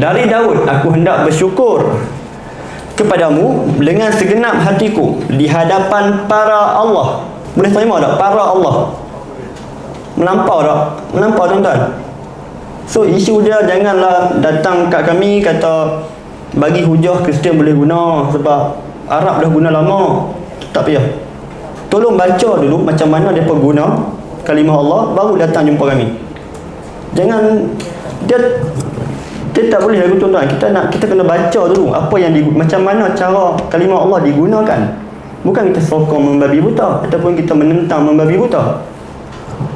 dari Daud aku hendak bersyukur kepadamu dengan segenap hatiku di hadapan para Allah. Boleh terima tak? Para Allah. Melampau tak? Melampau tuan-tuan. So isu dia janganlah datang kat kami kata bagi hujah Kristian boleh guna sebab Arab dah guna lama. Tak payah. Tolong baca dulu macam mana mereka guna kalimah Allah baru datang jumpa kami. Jangan dia dia tak boleh lagu tuan-tuan. Kita nak kita kena baca dulu apa yang di, macam mana cara kalimah Allah digunakan. Bukan kita sokong membabi buta ataupun kita menentang membabi buta.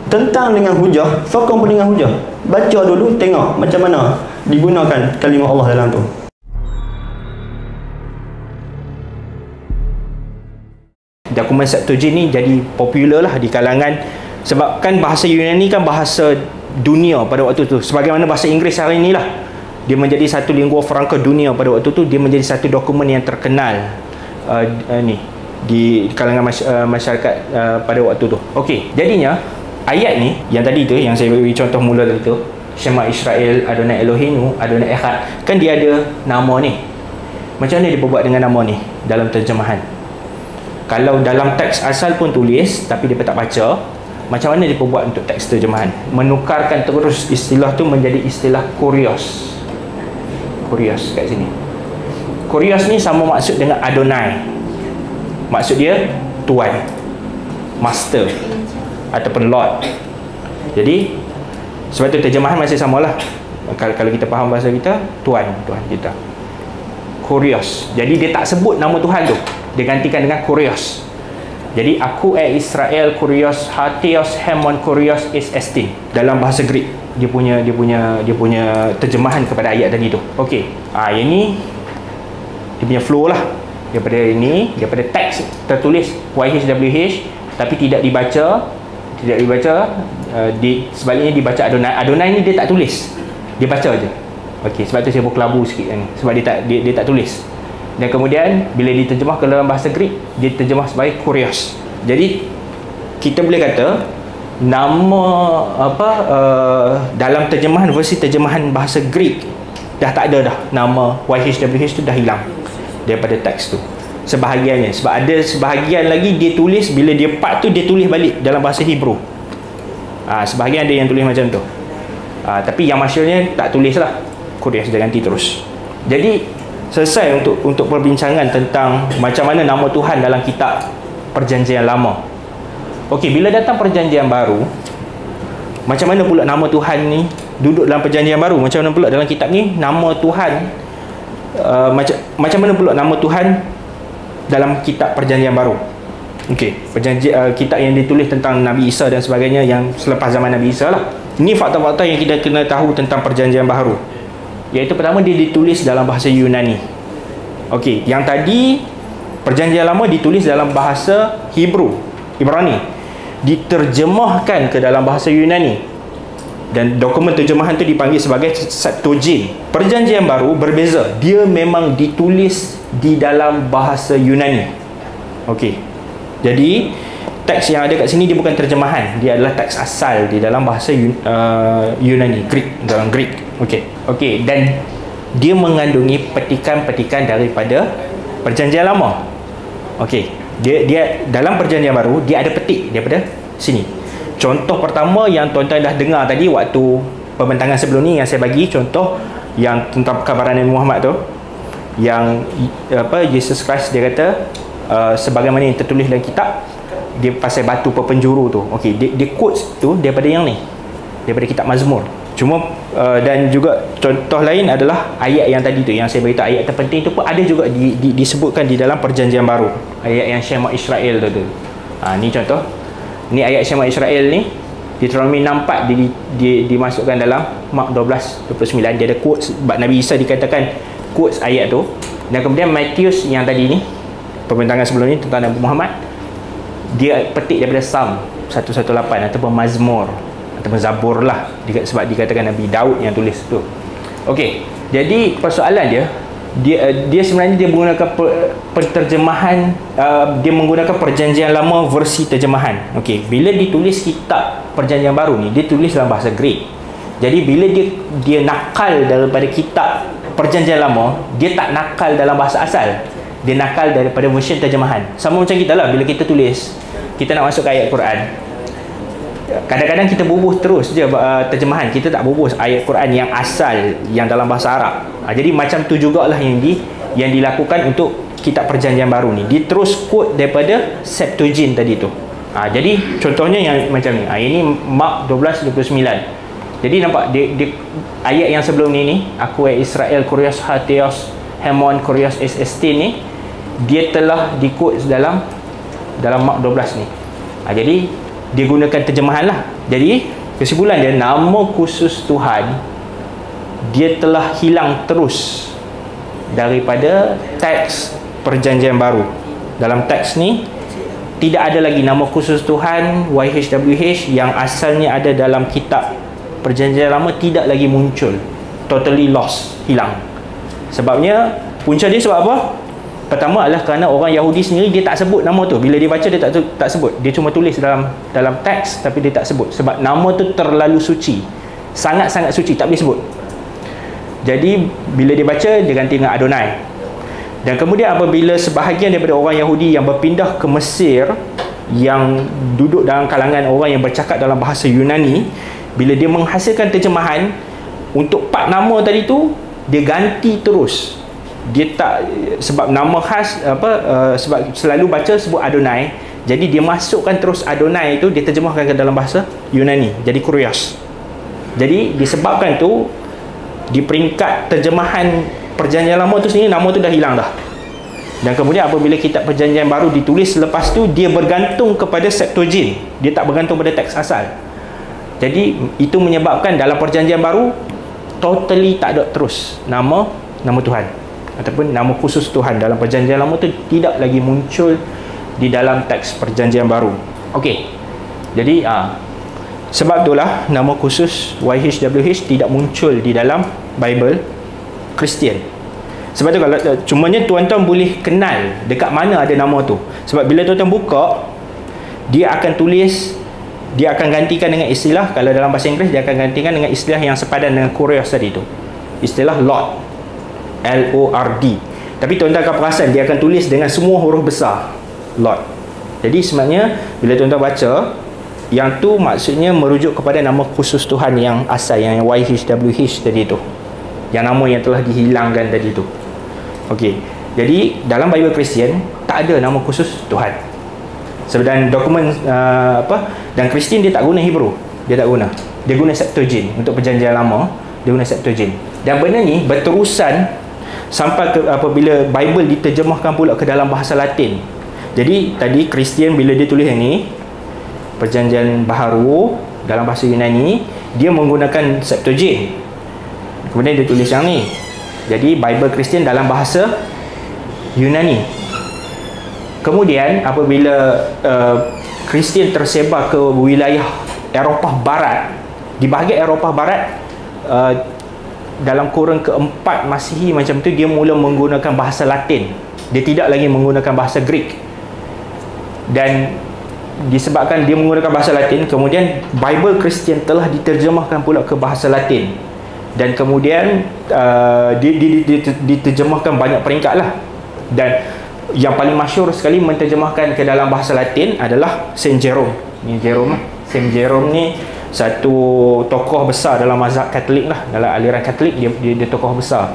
Tentang dengan hujah sokong pun dengan hujah. Baca dulu tengok macam mana digunakan kalimah Allah dalam tu. Dokumen Septuagint ni jadi popular lah di kalangan. Sebab kan bahasa Yunani kan bahasa dunia pada waktu tu. Sebagaimana bahasa Inggeris hari ni lah dia menjadi satu lingua franca dunia pada waktu tu dia menjadi satu dokumen yang terkenal uh, uh, ni di kalangan mas, uh, masyarakat uh, pada waktu tu. Okey jadinya ayat ni yang tadi tu yang saya bagi contoh mula tadi tu Shema Israel Adonai Elohim Adonai Echad kan dia ada nama ni. Macam mana dia berbuat dengan nama ni dalam terjemahan? Kalau dalam teks asal pun tulis tapi dia tak baca macam mana dia berbuat untuk teks terjemahan? Menukarkan terus istilah tu menjadi istilah kurios Kurios kat sini. Kurios ni sama maksud dengan Adonai. Maksud dia Tuan Master ataupun Lord. Jadi sebab tu terjemahan masih samalah. Kalau, kalau kita faham bahasa kita Tuan Tuan kita. Kurios jadi dia tak sebut nama Tuhan tu. Dia gantikan dengan Kurios jadi aku eh Israel Kurios Hatios Hemon Kurios is Estin dalam bahasa Greek dia punya dia punya dia punya terjemahan kepada ayat tadi tu. Okey. Ah yang ni dia punya flow lah. Daripada ini daripada teks tertulis YHWH tapi tidak dibaca tidak dibaca uh, di sebaliknya dibaca Adonai. Adonai ni dia tak tulis. Dia baca aja okey sebab tu saya berkelabu sikit ni sebab dia tak dia, dia tak tulis dan kemudian bila diterjemah ke dalam bahasa Greek dia terjemah sebagai kurios. Jadi kita boleh kata nama apa uh, dalam terjemahan versi terjemahan bahasa Greek dah tak ada dah. Nama YHWH tu dah hilang daripada teks tu. Sebahagiannya. Sebab ada sebahagian lagi dia tulis bila dia part tu dia tulis balik dalam bahasa Hebrew. Ha, sebahagian ada yang tulis macam tu. Ha, tapi yang masyurnya tak tulis lah. Korea sudah ganti terus. Jadi selesai untuk untuk perbincangan tentang macam mana nama Tuhan dalam kitab perjanjian lama Okey, bila datang perjanjian baru, macam mana pula nama Tuhan ni duduk dalam perjanjian baru? Macam mana pula dalam kitab ni nama Tuhan uh, macam macam mana pula nama Tuhan dalam kitab perjanjian baru? Okey, perjanjian uh, kitab yang ditulis tentang Nabi Isa dan sebagainya yang selepas zaman Nabi Isa lah. Ini fakta-fakta yang kita kena tahu tentang perjanjian baru. Iaitu pertama dia ditulis dalam bahasa Yunani. Okey, yang tadi perjanjian lama ditulis dalam bahasa Hebrew, Ibrani diterjemahkan ke dalam bahasa Yunani dan dokumen terjemahan itu dipanggil sebagai Septuagint. Perjanjian baru berbeza. Dia memang ditulis di dalam bahasa Yunani. Okey. Jadi teks yang ada kat sini dia bukan terjemahan, dia adalah teks asal di dalam bahasa uh, Yunani, Greek, dalam Greek. Okey. Okey dan dia mengandungi petikan-petikan daripada perjanjian lama. Okey dia dia dalam perjanjian baru dia ada petik daripada sini contoh pertama yang tuan-tuan dah dengar tadi waktu pembentangan sebelum ni yang saya bagi contoh yang tentang perkabaran Nabi Muhammad tu yang apa Yesus Christ dia kata uh, sebagaimana yang tertulis dalam kitab dia pasal batu pepenjuru tu okey dia, dia quotes tu daripada yang ni daripada kitab Mazmur Cuma uh, dan juga contoh lain adalah ayat yang tadi tu yang saya beritahu ayat terpenting tu pun ada juga di, di, disebutkan di dalam perjanjian baru. Ayat yang Syema Israel tu tu. Ha ni contoh. Ni ayat Syema Israel ni Deuteronomy 64 di, di, dimasukkan dalam Mark 12 29 dia ada quotes Nabi Isa dikatakan quotes ayat tu dan kemudian Matius yang tadi ni pembentangan sebelum ni tentang Nabi Muhammad dia petik daripada Psalm 118 ataupun Mazmur ataupun Zabur lah. Sebab dikatakan Nabi Daud yang tulis tu. Okey, jadi persoalan dia dia dia sebenarnya dia menggunakan penterjemahan uh, dia menggunakan perjanjian lama versi terjemahan. Okey bila ditulis kitab perjanjian baru ni dia tulis dalam bahasa Greek. Jadi bila dia dia nakal daripada kitab perjanjian lama dia tak nakal dalam bahasa asal. Dia nakal daripada version terjemahan. Sama macam kita lah bila kita tulis kita nak masuk ke ayat Quran. Kadang-kadang kita bubuh terus je uh, terjemahan. Kita tak bubuh ayat Quran yang asal yang dalam bahasa Arab. Uh, jadi macam tu jugalah yang di yang dilakukan untuk kitab perjanjian baru ni. Dia terus quote daripada Septuagint tadi tu. Ha, jadi contohnya yang macam ni. Ha, ini Mark 12.29 jadi nampak dia, dia, ayat yang sebelum ni ni aku Israel Kurios Hatios Hemon Kurios SST ni dia telah dikut dalam dalam Mark 12 ni. Ha, jadi dia gunakan terjemahan lah. Jadi kesimpulan dia nama khusus Tuhan dia telah hilang terus daripada teks perjanjian baru. Dalam teks ni tidak ada lagi nama khusus Tuhan YHWH yang asalnya ada dalam kitab perjanjian lama tidak lagi muncul. Totally lost hilang. Sebabnya punca dia sebab apa pertama adalah kerana orang Yahudi sendiri dia tak sebut nama tu. Bila dia baca dia tak tak sebut. Dia cuma tulis dalam dalam teks tapi dia tak sebut. Sebab nama tu terlalu suci. Sangat-sangat suci tak boleh sebut. Jadi bila dia baca dia ganti dengan Adonai. Dan kemudian apabila sebahagian daripada orang Yahudi yang berpindah ke Mesir yang duduk dalam kalangan orang yang bercakap dalam bahasa Yunani bila dia menghasilkan terjemahan untuk empat nama tadi tu dia ganti terus dia tak sebab nama khas apa uh, sebab selalu baca sebut Adonai. Jadi dia masukkan terus Adonai itu dia terjemahkan ke dalam bahasa Yunani. Jadi Kurios. Jadi disebabkan tu di peringkat terjemahan perjanjian lama tu sendiri nama tu dah hilang dah. Dan kemudian apabila kitab perjanjian baru ditulis selepas tu dia bergantung kepada Septuagint. Dia tak bergantung pada teks asal. Jadi itu menyebabkan dalam perjanjian baru totally tak ada terus nama nama Tuhan ataupun nama khusus Tuhan dalam perjanjian lama tu tidak lagi muncul di dalam teks perjanjian baru Okey. jadi ah sebab itulah nama khusus YHWH tidak muncul di dalam Bible Kristian. Sebab tu kalau cumanya tuan-tuan boleh kenal dekat mana ada nama tu. Sebab bila tuan-tuan buka dia akan tulis dia akan gantikan dengan istilah kalau dalam bahasa Inggeris dia akan gantikan dengan istilah yang sepadan dengan Korea tadi tu. Istilah Lord. L O R D. Tapi tuan-tuan akan perasan dia akan tulis dengan semua huruf besar. Lord. Jadi sebenarnya bila tuan-tuan baca yang tu maksudnya merujuk kepada nama khusus Tuhan yang asal yang YHWH tadi tu yang nama yang telah dihilangkan tadi tu Okey. Jadi dalam Bible Kristian tak ada nama khusus Tuhan. Sebenarnya dokumen uh, apa dan Kristian dia tak guna Hebrew. Dia tak guna. Dia guna Septuagint untuk perjanjian lama, dia guna Septuagint. Dan benda ni berterusan sampai ke apabila Bible diterjemahkan pula ke dalam bahasa Latin. Jadi tadi Kristian bila dia tulis yang ni perjanjian baharu dalam bahasa Yunani, dia menggunakan Septuagint. Kemudian dia tulis yang ni. Jadi Bible Kristian dalam bahasa Yunani. Kemudian apabila Kristian uh, tersebar ke wilayah Eropah Barat di bahagian Eropah Barat uh, dalam kurun keempat Masihi macam tu dia mula menggunakan bahasa Latin. Dia tidak lagi menggunakan bahasa Greek. Dan disebabkan dia menggunakan bahasa Latin kemudian Bible Kristian telah diterjemahkan pula ke bahasa Latin. Dan kemudian uh, di, di, di, diterjemahkan banyak peringkat lah. Dan yang paling masyur sekali menterjemahkan ke dalam bahasa Latin adalah Saint Jerome. Ni Jerome lah. Saint Jerome ni satu tokoh besar dalam mazhab Katolik lah. Dalam aliran Katolik dia, dia, dia tokoh besar.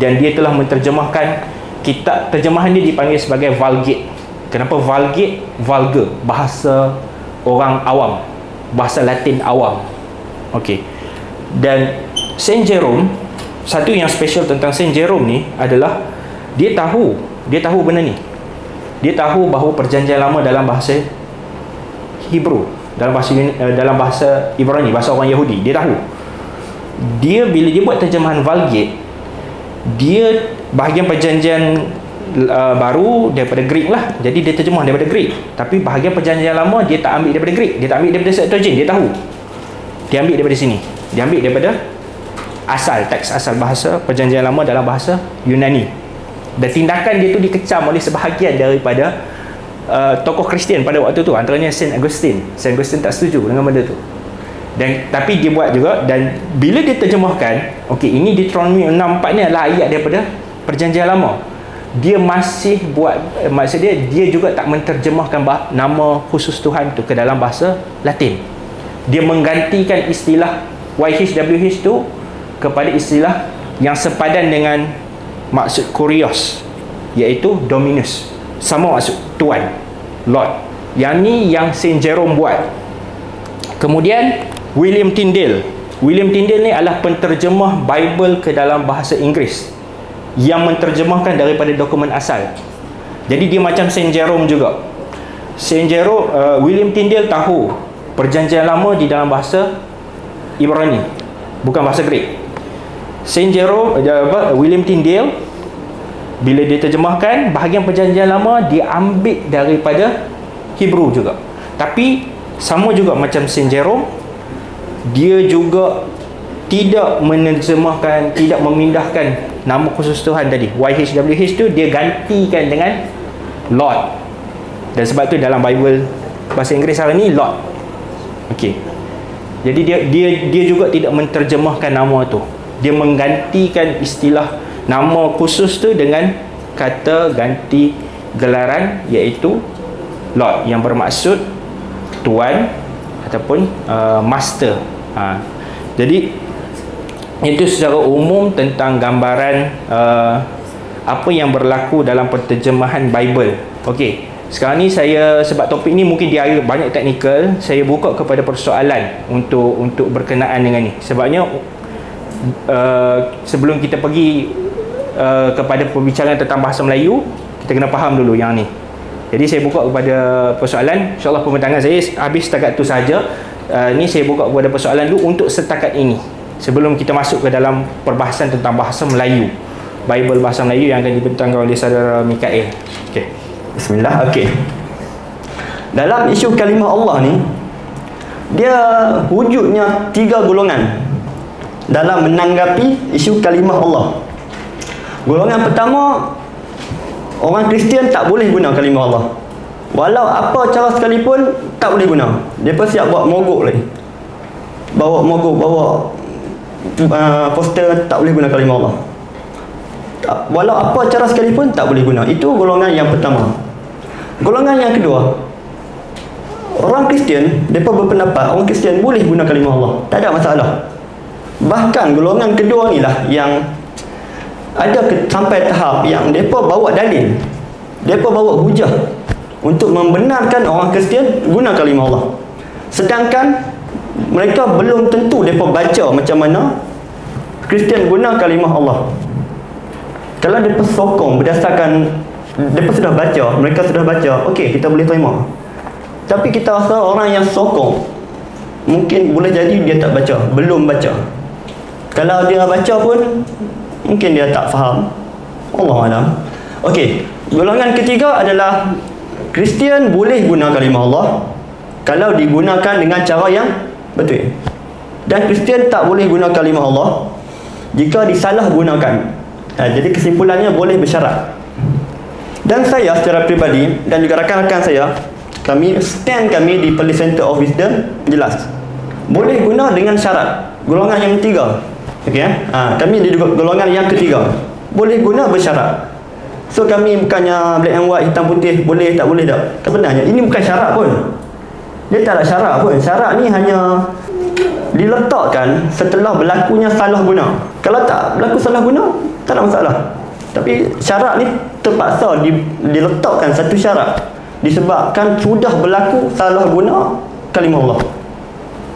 Dan dia telah menterjemahkan kitab terjemahan dia dipanggil sebagai Vulgate. Kenapa Vulgate? Vulgar. Bahasa orang awam. Bahasa Latin awam. Ok dan Saint Jerome satu yang special tentang Saint Jerome ni adalah dia tahu dia tahu benda ni. Dia tahu bahawa perjanjian lama dalam bahasa Hebrew dalam bahasa uh, dalam bahasa Ibrani bahasa orang Yahudi dia tahu. Dia bila dia buat terjemahan Vulgate dia bahagian perjanjian uh, baru daripada Greek lah. Jadi dia terjemah daripada Greek. Tapi bahagian perjanjian lama dia tak ambil daripada Greek. Dia tak ambil daripada Septuagint dia tahu. Dia ambil daripada sini. Dia ambil daripada asal teks asal bahasa perjanjian lama dalam bahasa Yunani. Dan tindakan dia tu dikecam oleh sebahagian daripada uh, tokoh Kristian pada waktu tu antaranya Saint Augustine. Saint Augustine tak setuju dengan benda tu. Dan tapi dia buat juga dan bila dia terjemahkan okey ini Deuteronomy 6:4 ni adalah ayat daripada perjanjian lama. Dia masih buat eh, maksud dia dia juga tak menterjemahkan bah, nama khusus Tuhan tu ke dalam bahasa Latin. Dia menggantikan istilah YHWH tu kepada istilah yang sepadan dengan maksud kurios iaitu dominus sama maksud tuan lord. Yang ni yang Saint Jerome buat. Kemudian William Tyndale. William Tyndale ni adalah penterjemah Bible ke dalam bahasa Inggeris yang menterjemahkan daripada dokumen asal. Jadi dia macam Saint Jerome juga. Saint Jerome uh, William Tyndale tahu perjanjian lama di dalam bahasa Ibrani bukan bahasa Greek. Saint Jerome uh, William Tyndale bila dia terjemahkan bahagian perjanjian lama dia ambil daripada Hebrew juga. Tapi sama juga macam Saint Jerome dia juga tidak menerjemahkan tidak memindahkan nama khusus Tuhan tadi. YHWH tu dia gantikan dengan Lord. Dan sebab tu dalam Bible bahasa Inggeris hari ni Lord. Okey. Jadi dia dia dia juga tidak menterjemahkan nama tu. Dia menggantikan istilah nama khusus tu dengan kata ganti gelaran iaitu Lord yang bermaksud tuan ataupun uh, master. Ha. jadi itu secara umum tentang gambaran uh, apa yang berlaku dalam penterjemahan Bible. Okey, sekarang ni saya sebab topik ni mungkin dia banyak teknikal saya buka kepada persoalan untuk untuk berkenaan dengan ni. Sebabnya uh, sebelum kita pergi uh, kepada pembicaraan tentang bahasa Melayu kita kena faham dulu yang ni. Jadi saya buka kepada persoalan. InsyaAllah pembentangan saya habis setakat tu saja uh, Ni saya buka kepada persoalan dulu untuk setakat ini. Sebelum kita masuk ke dalam perbahasan tentang bahasa Melayu. Bible bahasa Melayu yang akan dibentangkan oleh saudara Mikael. Okay. Bismillah, okey. Dalam isu kalimah Allah ni Dia wujudnya tiga golongan Dalam menanggapi isu kalimah Allah Golongan pertama Orang Kristian tak boleh guna kalimah Allah. Walau apa cara sekalipun tak boleh guna. Pun siap buat mogok lagi. Bawa mogok, bawa uh, poster tak boleh guna kalimah Allah. Walau apa cara sekalipun tak boleh guna. Itu golongan yang pertama. Golongan yang kedua. Orang Kristian, mereka berpendapat orang Kristian boleh guna kalimah Allah. Tak ada masalah. Bahkan golongan kedua ni lah yang ada ke, sampai tahap yang mereka bawa dalil? Mereka bawa hujah untuk membenarkan orang Kristian guna kalimah Allah sedangkan mereka belum tentu mereka baca macam mana Kristian guna kalimah Allah. Kalau mereka sokong berdasarkan mereka sudah baca mereka sudah baca okey kita boleh terima. Tapi kita rasa orang yang sokong mungkin boleh jadi dia tak baca belum baca. Kalau dia baca pun mungkin dia tak faham Allah alam Okey, golongan ketiga adalah Kristian boleh guna kalimah Allah kalau digunakan dengan cara yang betul. Dan Kristian tak boleh guna kalimah Allah jika disalahgunakan. Ha, jadi kesimpulannya boleh bersyarat. Dan saya secara peribadi dan juga rakan-rakan saya, kami stand kami di Police Center of Wisdom jelas. Boleh guna dengan syarat. Golongan yang ketiga Okey eh? Ha, kami di golongan yang ketiga. Boleh guna bersyarat. So kami bukannya black and white hitam putih boleh tak boleh tak. Sebenarnya ini bukan syarat pun. Dia tak ada syarat pun. Syarat ni hanya diletakkan setelah berlakunya salah guna. Kalau tak berlaku salah guna, tak ada masalah. Tapi syarat ni terpaksa di, diletakkan satu syarat disebabkan sudah berlaku salah guna kalimah Allah.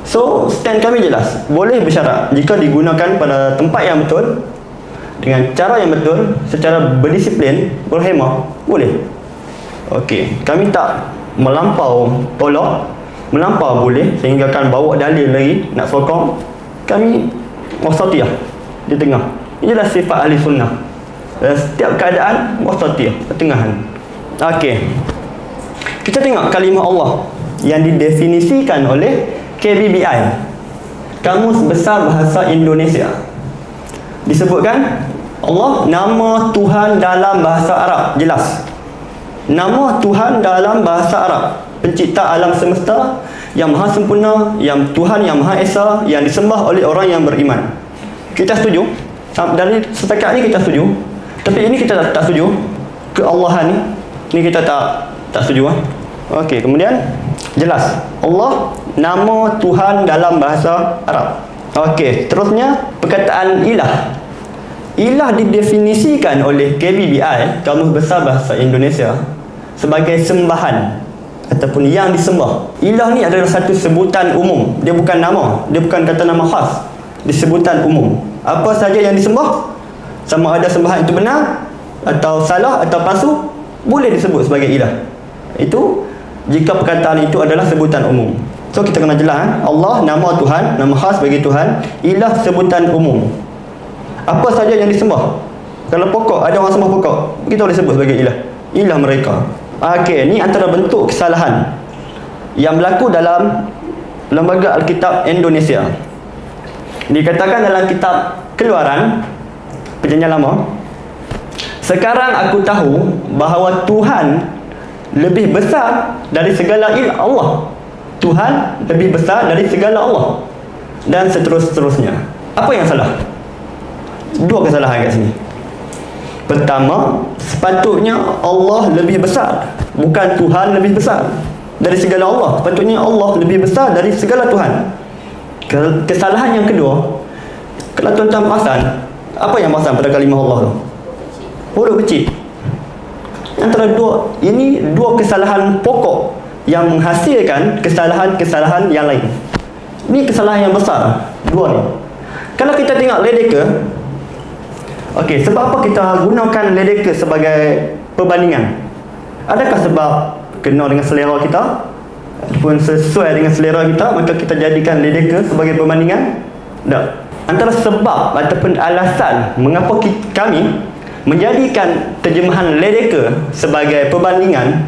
So stand kami jelas. Boleh bersyarat Jika digunakan pada tempat yang betul Dengan cara yang betul Secara berdisiplin Berhemah Boleh. Okey Kami tak melampau tolak Melampau boleh Sehingga kan bawa dalil lagi Nak sokong Kami Wasatiyah Di tengah. Inilah sifat ahli sunnah. Dan setiap keadaan Wasatiyah Pertengahan. Okey. Kita tengok kalimah Allah Yang didefinisikan oleh KBBI Kamus Besar Bahasa Indonesia disebutkan Allah nama Tuhan dalam bahasa Arab jelas nama Tuhan dalam bahasa Arab pencipta alam semesta yang maha sempurna, yang Tuhan yang maha esa, yang disembah oleh orang yang beriman. Kita setuju? Dari setakat ni kita setuju. Tapi ini kita tak, tak setuju. Keallahan ni, ni kita tak tak setuju. Eh? Okey, kemudian jelas. Allah nama Tuhan dalam bahasa Arab. Okey, terusnya perkataan ilah. Ilah didefinisikan oleh KBBI, Kamus Besar Bahasa Indonesia, sebagai sembahan ataupun yang disembah. Ilah ni adalah satu sebutan umum. Dia bukan nama, dia bukan kata nama khas. Disebutan umum. Apa saja yang disembah, sama ada sembahan itu benar atau salah atau palsu, boleh disebut sebagai ilah. Itu jika perkataan itu adalah sebutan umum. So kita kena jelas eh? Allah nama Tuhan, nama khas bagi Tuhan, ilah sebutan umum. Apa saja yang disembah. Kalau pokok ada orang sembah pokok, kita boleh sebut sebagai ilah. Ilah mereka. Okey, ni antara bentuk kesalahan yang berlaku dalam Lembaga Alkitab Indonesia. Dikatakan dalam kitab Keluaran Perjanjian Lama, sekarang aku tahu bahawa Tuhan lebih besar dari segala il Allah. Tuhan lebih besar dari segala Allah. Dan seterus-terusnya. Apa yang salah? Dua kesalahan kat sini. Pertama, sepatutnya Allah lebih besar, bukan Tuhan lebih besar dari segala Allah. Sepatutnya Allah lebih besar dari segala Tuhan. Kesalahan yang kedua, kalau tuan-tuan perasan, apa yang perasan pada kalimah Allah tu? Huruf kecil. Antara dua, ini dua kesalahan pokok yang menghasilkan kesalahan-kesalahan yang lain. Ini kesalahan yang besar, dua ni. Kalau kita tengok ledeka, Okey, sebab apa kita gunakan ledeka sebagai perbandingan? Adakah sebab kena dengan selera kita? Ataupun sesuai dengan selera kita, maka kita jadikan ledeka sebagai perbandingan? Tak. Antara sebab ataupun alasan mengapa kami menjadikan terjemahan ledeka sebagai perbandingan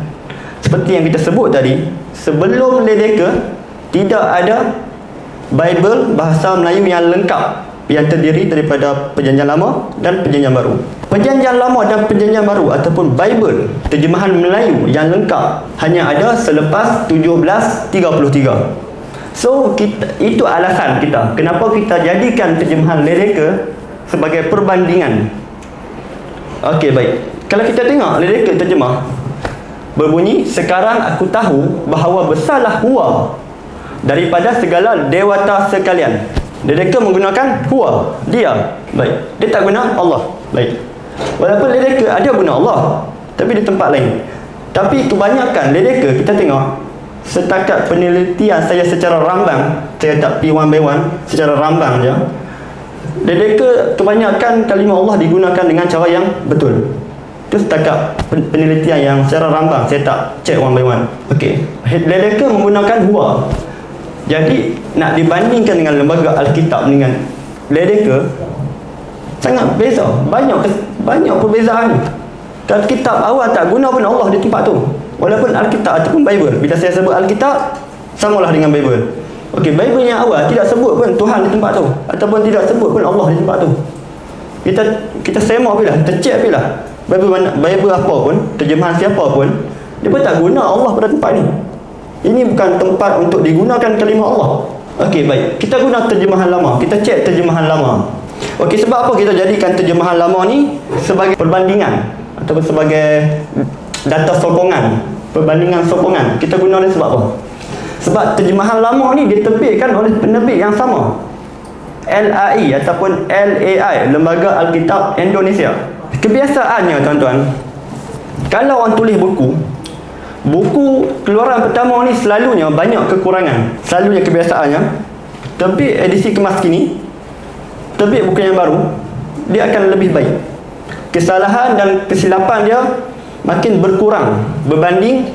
seperti yang kita sebut tadi, sebelum ledeka tidak ada Bible bahasa Melayu yang lengkap yang terdiri daripada perjanjian lama dan perjanjian baru. Perjanjian lama dan perjanjian baru ataupun Bible terjemahan Melayu yang lengkap hanya ada selepas 1733. So kita, itu alasan kita kenapa kita jadikan terjemahan Lereka sebagai perbandingan. Okey baik. Kalau kita tengok Lereka terjemah berbunyi sekarang aku tahu bahawa besarlah huwa daripada segala dewata sekalian. Mereka menggunakan huwa, dia. Baik. Dia tak guna Allah. Baik. Walaupun mereka ada guna Allah, tapi di tempat lain. Tapi kebanyakan mereka kita tengok setakat penelitian saya secara rambang, saya tak pergi one by one, secara rambang je. Mereka kebanyakan kalimah Allah digunakan dengan cara yang betul. Itu setakat penelitian yang secara rambang, saya tak check one by one. Okey. Mereka menggunakan huwa. Jadi nak dibandingkan dengan lembaga Alkitab dengan Ledeka sangat beza. Banyak banyak perbezaan. Kalau kitab awal tak guna pun Allah di tempat tu. Walaupun Alkitab ataupun Bible. Bila saya sebut Alkitab samalah dengan Bible. Okey, Bible yang awal tidak sebut pun Tuhan di tempat tu ataupun tidak sebut pun Allah di tempat tu. Kita kita semak bila, kita check bila. Bible mana Bible apa pun, terjemahan siapa pun, dia pun tak guna Allah pada tempat ni. Ini bukan tempat untuk digunakan kalimah Allah. Okey, baik. Kita guna terjemahan lama. Kita cek terjemahan lama. Okey, sebab apa kita jadikan terjemahan lama ni sebagai perbandingan ataupun sebagai data sokongan, perbandingan sokongan. Kita guna ni sebab apa? Sebab terjemahan lama ni diterbitkan oleh penerbit yang sama. LAI ataupun LAI, Lembaga Alkitab Indonesia. Kebiasaannya tuan-tuan, kalau orang tulis buku, buku keluaran pertama ni selalunya banyak kekurangan selalunya kebiasaannya. Tapi edisi kemas kini terbit buku yang baru dia akan lebih baik. Kesalahan dan kesilapan dia makin berkurang berbanding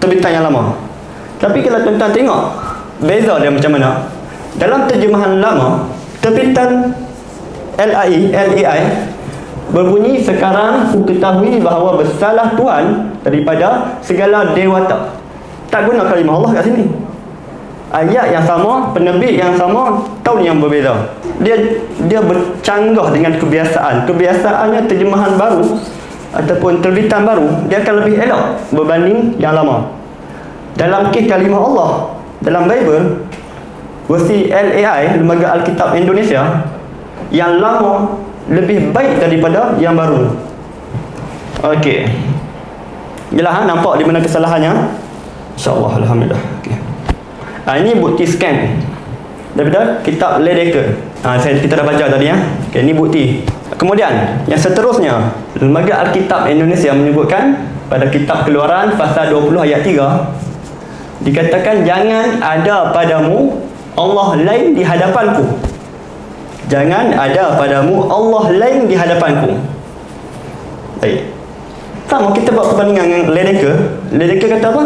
terbitan yang lama. Tapi kalau tuan-tuan tengok beza dia macam mana? Dalam terjemahan lama terbitan LAI LAI berbunyi sekarang ku ketahui bahawa bersalah Tuhan daripada segala dewata tak. Guna kalimah Allah kat sini. Ayat yang sama penerbit yang sama tahun yang berbeza. Dia dia bercanggah dengan kebiasaan. Kebiasaannya terjemahan baru ataupun terbitan baru dia akan lebih elok berbanding yang lama. Dalam kes kalimah Allah dalam Bible versi LAI Lembaga Alkitab Indonesia yang lama lebih baik daripada yang baru Okey. Jelas ha? nampak di mana kesalahannya? InsyaAllah Alhamdulillah. Okey. Ha, ini bukti scan daripada kitab Ledecker. Ha, saya, kita dah baca tadi ya. Okey, ini bukti. Kemudian, yang seterusnya, Lembaga Alkitab Indonesia menyebutkan pada kitab Keluaran pasal 20 ayat 3 dikatakan jangan ada padamu Allah lain di hadapanku. Jangan ada padamu Allah lain di hadapanku. Baik. Sama kita buat perbandingan dengan Ledeka. Ledeka kata apa?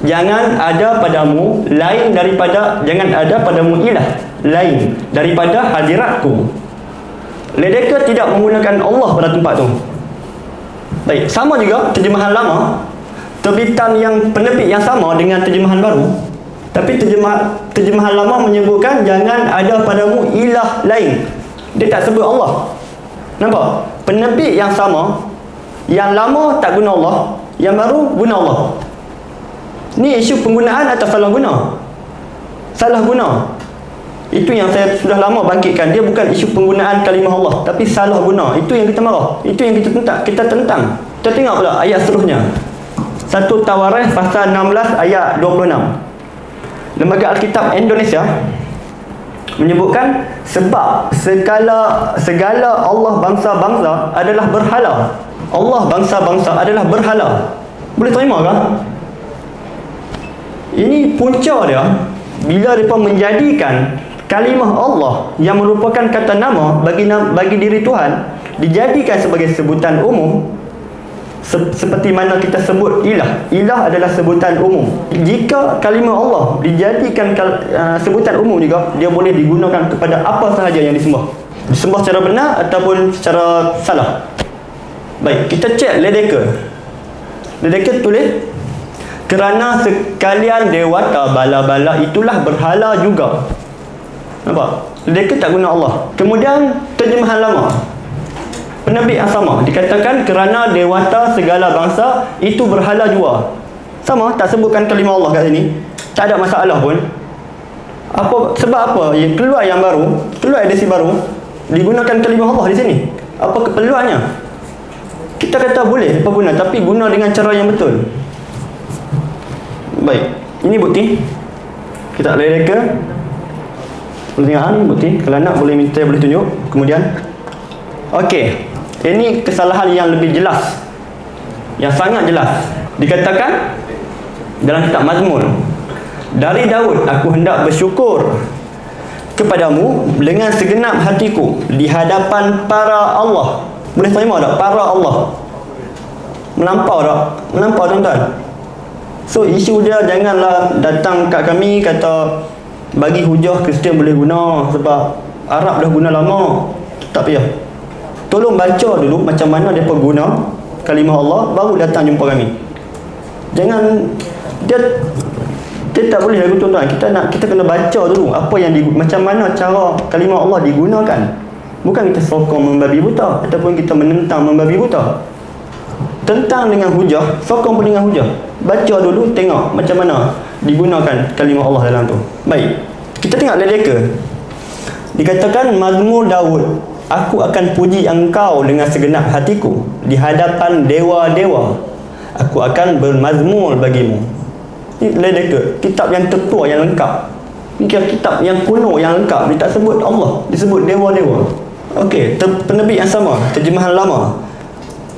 Jangan ada padamu lain daripada jangan ada padamu ilah lain daripada hadiratku. Ledeka tidak menggunakan Allah pada tempat tu. Baik, sama juga terjemahan lama terbitan yang penerbit yang sama dengan terjemahan baru. Tapi terjemah terjemahan lama menyebutkan jangan ada padamu ilah lain. Dia tak sebut Allah. Nampak? Penerbit yang sama yang lama tak guna Allah Yang baru guna Allah. Ni isu penggunaan atau salah guna? Salah guna. Itu yang saya sudah lama bangkitkan. Dia bukan isu penggunaan kalimah Allah Tapi salah guna. Itu yang kita marah. Itu yang kita tentang Kita tentang. Kita tengok pula ayat seterusnya. Satu Tawarikh pasal 16 ayat 26 Lembaga Alkitab Indonesia menyebutkan sebab segala segala Allah bangsa-bangsa adalah berhala Allah bangsa-bangsa adalah berhala. Boleh terima kan? Ini punca dia bila mereka menjadikan kalimah Allah yang merupakan kata nama bagi bagi diri Tuhan dijadikan sebagai sebutan umum se seperti mana kita sebut ilah. Ilah adalah sebutan umum. Jika kalimah Allah dijadikan uh, sebutan umum juga, dia boleh digunakan kepada apa sahaja yang disembah. Disembah secara benar ataupun secara salah. Baik, kita cek Ledecker. Ledecker tulis kerana sekalian dewata bala-bala itulah berhala juga. Nampak? Ledecker tak guna Allah. Kemudian terjemahan lama. Penerbit yang sama dikatakan kerana dewata segala bangsa itu berhala juga. Sama tak sebutkan kalimah Allah kat sini. Tak ada masalah pun. Apa sebab apa? Ya, keluar yang baru, keluar edisi baru digunakan kalimah Allah di sini. Apa keperluannya? Kita kata boleh apa guna tapi guna dengan cara yang betul. Baik. Ini bukti. Kita boleh reka. Pertanyaan bukti. Kalau nak boleh minta boleh tunjuk. Kemudian Okey. Ini kesalahan yang lebih jelas. Yang sangat jelas. Dikatakan dalam kitab Mazmur. Dari Daud aku hendak bersyukur kepadamu dengan segenap hatiku di hadapan para Allah boleh terima tak? Para Allah. Melampau tak? Melampau tuan-tuan. So isu dia janganlah datang kat kami kata bagi hujah Kristian boleh guna sebab Arab dah guna lama. Tak payah. Tolong baca dulu macam mana dia guna kalimah Allah baru datang jumpa kami. Jangan dia dia tak boleh lagu tuan-tuan. Kita nak kita kena baca dulu apa yang di, macam mana cara kalimah Allah digunakan. Bukan kita sokong membabi buta Ataupun kita menentang membabi buta Tentang dengan hujah Sokong pun dengan hujah Baca dulu tengok macam mana Digunakan kalimah Allah dalam tu Baik Kita tengok leleka Dikatakan Mazmur Daud Aku akan puji engkau dengan segenap hatiku Di hadapan dewa-dewa Aku akan bermazmur bagimu Ini leleka Kitab yang tertua yang lengkap Ini kitab yang kuno yang lengkap Dia tak sebut Allah Disebut dewa-dewa Okey, penerbit yang sama, terjemahan lama.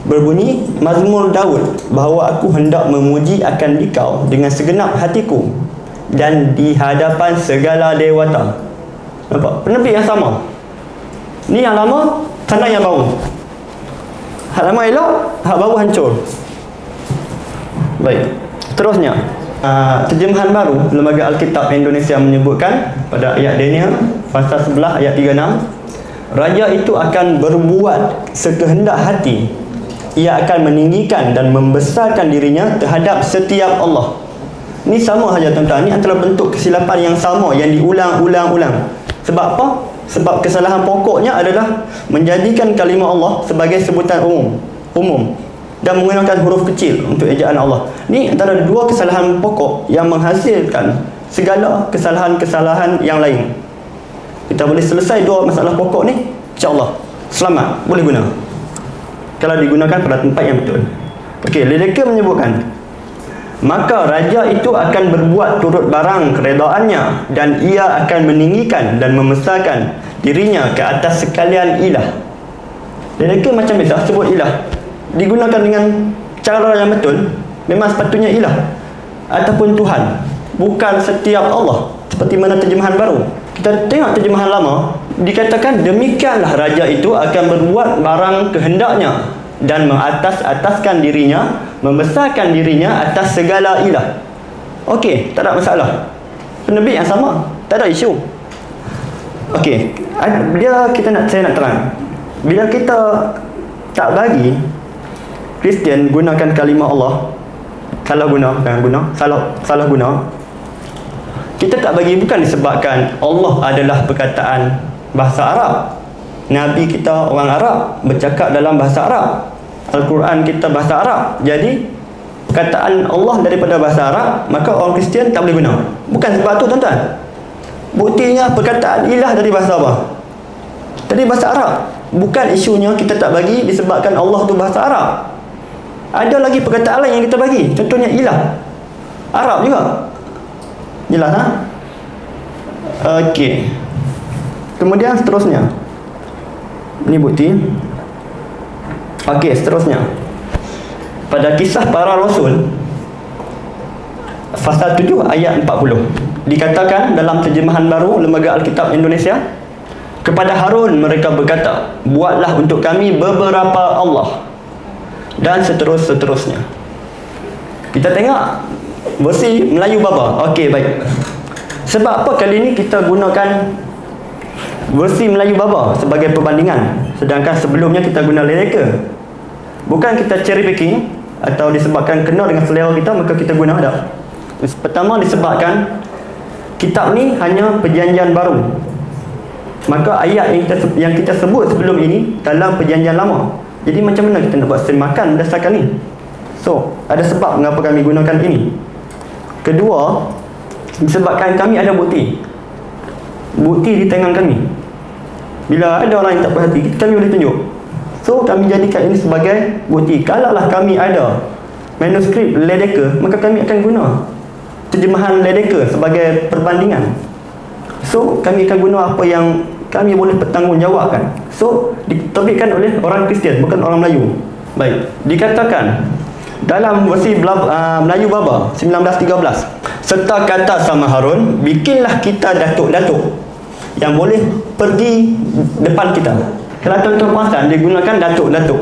Berbunyi Mazmur Daud bahawa aku hendak memuji akan dikau dengan segenap hatiku dan di hadapan segala dewata. Nampak? Penerbit yang sama. Ni yang lama, sana yang baru. Hak lama elok, hak baru hancur. Baik. Terusnya, uh, terjemahan baru Lembaga Alkitab Indonesia menyebutkan pada ayat Daniel pasal 11 ayat 36 Raja itu akan berbuat sekehendak hati Ia akan meninggikan dan membesarkan dirinya terhadap setiap Allah Ini sama saja tuan-tuan Ini antara bentuk kesilapan yang sama Yang diulang-ulang-ulang Sebab apa? Sebab kesalahan pokoknya adalah Menjadikan kalimah Allah sebagai sebutan umum Umum Dan menggunakan huruf kecil untuk ejaan Allah. Ini antara dua kesalahan pokok Yang menghasilkan segala kesalahan-kesalahan yang lain. Kita boleh selesai dua masalah pokok ni insyaAllah. Selamat. Boleh guna? Kalau digunakan pada tempat yang betul. Okey, Ledeka menyebutkan maka raja itu akan berbuat turut barang keredaannya dan ia akan meninggikan dan membesarkan dirinya ke atas sekalian ilah. Ledeka macam biasa sebut ilah. Digunakan dengan cara yang betul memang sepatutnya ilah ataupun Tuhan. Bukan setiap Allah seperti mana terjemahan baru. Kita tengok terjemahan lama dikatakan demikianlah raja itu akan berbuat barang kehendaknya dan mengatas-ataskan dirinya membesarkan dirinya atas segala ilah Okey, tak ada masalah penerbit yang sama tak ada isu Okey, dia kita nak saya nak terang bila kita tak bagi Kristian gunakan kalimah Allah salah guna kan guna salah salah guna kita tak bagi bukan disebabkan Allah adalah perkataan bahasa Arab. Nabi kita orang Arab bercakap dalam bahasa Arab. Al-Quran kita bahasa Arab. Jadi perkataan Allah daripada bahasa Arab, maka orang Kristian tak boleh guna. Bukan sebab tu tuan-tuan. Buktinya perkataan ilah dari bahasa apa? Dari bahasa Arab. Bukan isunya kita tak bagi disebabkan Allah tu bahasa Arab. Ada lagi perkataan lain yang kita bagi. Contohnya ilah. Arab juga. Jelas ha? Okey. Kemudian seterusnya. Ini bukti. Okey, seterusnya. Pada kisah para rasul pasal 7 ayat 40 dikatakan dalam terjemahan baru Lembaga Alkitab Indonesia kepada Harun mereka berkata buatlah untuk kami beberapa Allah dan seterus-seterusnya kita tengok versi Melayu Baba. Okey, baik. Sebab apa kali ini kita gunakan versi Melayu Baba sebagai perbandingan sedangkan sebelumnya kita guna Lereka. Bukan kita cherry picking atau disebabkan kena dengan selera kita maka kita guna ada. Pertama disebabkan kitab ni hanya perjanjian baru. Maka ayat yang kita, yang kita sebut sebelum ini dalam perjanjian lama. Jadi macam mana kita nak buat semakan berdasarkan ni? So, ada sebab mengapa kami gunakan ini. Kedua, disebabkan kami ada bukti. Bukti di tangan kami. Bila ada orang yang tak perhati, kami boleh tunjuk. So, kami jadikan ini sebagai bukti. Kalaulah kami ada manuskrip Ledeka, maka kami akan guna terjemahan Ledeka sebagai perbandingan. So, kami akan guna apa yang kami boleh bertanggungjawabkan. So, diterbitkan oleh orang Kristian, bukan orang Melayu. Baik, dikatakan dalam versi uh, Melayu Baba 1913 serta kata sama Harun bikinlah kita datuk-datuk yang boleh pergi depan kita kalau tuan-tuan perasan dia gunakan datuk-datuk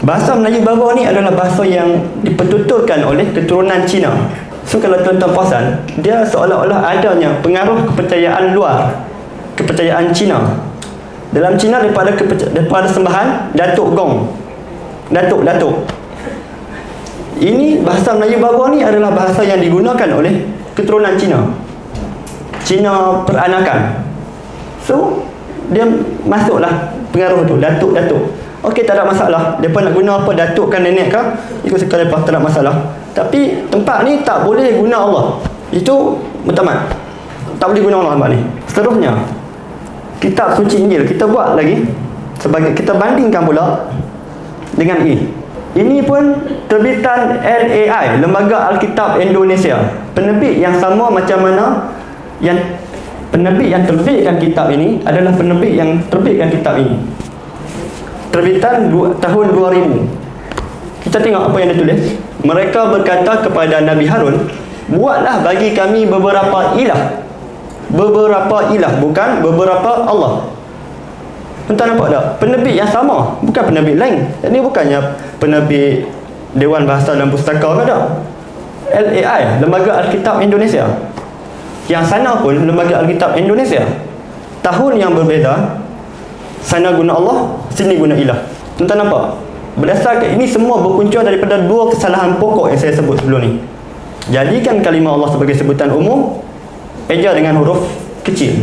bahasa Melayu Baba ni adalah bahasa yang dipertuturkan oleh keturunan Cina. So kalau tuan-tuan perasan dia seolah-olah adanya pengaruh kepercayaan luar kepercayaan Cina. Dalam Cina daripada daripada sembahan Datuk Gong. Datuk-datuk ini bahasa Melayu bawah ni adalah bahasa yang digunakan oleh keturunan Cina. Cina peranakan. So, dia masuklah pengaruh tu, datuk-datuk. Okey, tak ada masalah. Mereka nak guna apa, datukkan nenek ke, ikut sekali lepas, tak ada masalah. Tapi, tempat ni tak boleh guna Allah. Itu mutamat. Tak boleh guna Allah tempat ni. Seterusnya, kitab suci Injil, kita buat lagi. Sebagai kita bandingkan pula dengan ini. Ini pun terbitan LAI, Lembaga Alkitab Indonesia. Penerbit yang sama macam mana yang penerbit yang terbitkan kitab ini adalah penerbit yang terbitkan kitab ini. Terbitan tahun 2000. Kita tengok apa yang ditulis. Mereka berkata kepada Nabi Harun, "Buatlah bagi kami beberapa ilah." Beberapa ilah, bukan beberapa Allah. Tuan nampak tak? Penerbit yang sama, bukan penerbit lain. Ini bukannya penerbit Dewan Bahasa dan Pustaka ke tak? LAI, Lembaga Alkitab Indonesia. Yang sana pun Lembaga Alkitab Indonesia. Tahun yang berbeza, sana guna Allah, sini guna ilah. Tuan nampak? Berdasarkan ini semua berpunca daripada dua kesalahan pokok yang saya sebut sebelum ni. Jadikan kalimah Allah sebagai sebutan umum, eja dengan huruf kecil.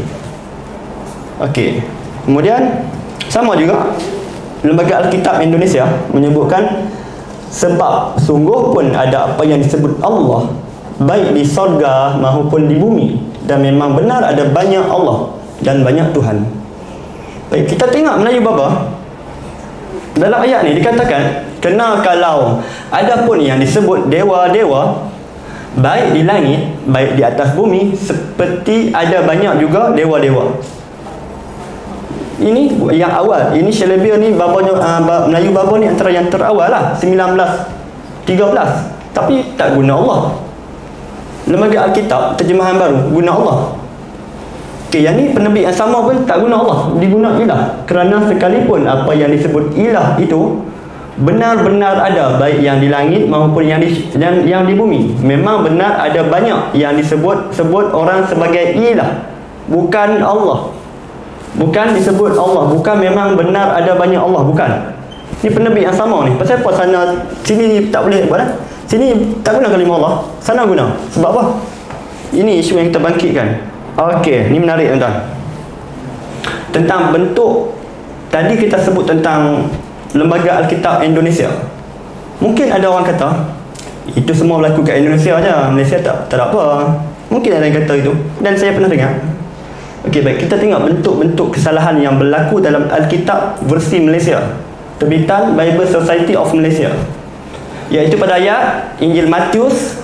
Okey. Kemudian sama juga Lembaga Alkitab Indonesia menyebutkan sebab sungguh pun ada apa yang disebut Allah baik di sorga maupun di bumi. Dan memang benar ada banyak Allah dan banyak Tuhan. Baik kita tengok Melayu Baba. Dalam ayat ni dikatakan kena kalau ada pun yang disebut dewa-dewa baik di langit baik di atas bumi seperti ada banyak juga dewa-dewa. Ini yang awal. Ini Shelebia ni babanya uh, Melayu baba ni antara yang terawal lah. 19 13 tapi tak guna Allah lembaga Alkitab terjemahan baru guna Allah. Okay, yang ni penerbit yang sama pun tak guna Allah. Diguna ilah. Kerana sekalipun apa yang disebut ilah itu benar-benar ada baik yang di langit maupun yang di yang, yang di bumi. Memang benar ada banyak yang disebut sebut orang sebagai ilah. Bukan Allah. Bukan disebut Allah. Bukan memang benar ada banyak Allah. Bukan. Ni penerbit yang sama ni. Pasal apa sana sini tak boleh buat eh? Sini tak guna kalimah Allah sana guna sebab apa ini isu yang kita bangkitkan Okey, ni menarik tuan-tuan. Tentang bentuk tadi kita sebut tentang Lembaga Alkitab Indonesia. Mungkin ada orang kata itu semua berlaku kat Indonesia aja. Malaysia tak tak ada apa. Mungkin ada yang kata itu dan saya pernah dengar. Okey, baik kita tengok bentuk-bentuk kesalahan yang berlaku dalam Alkitab versi Malaysia. Terbitan Bible Society of Malaysia. Iaitu pada ayat Injil Matius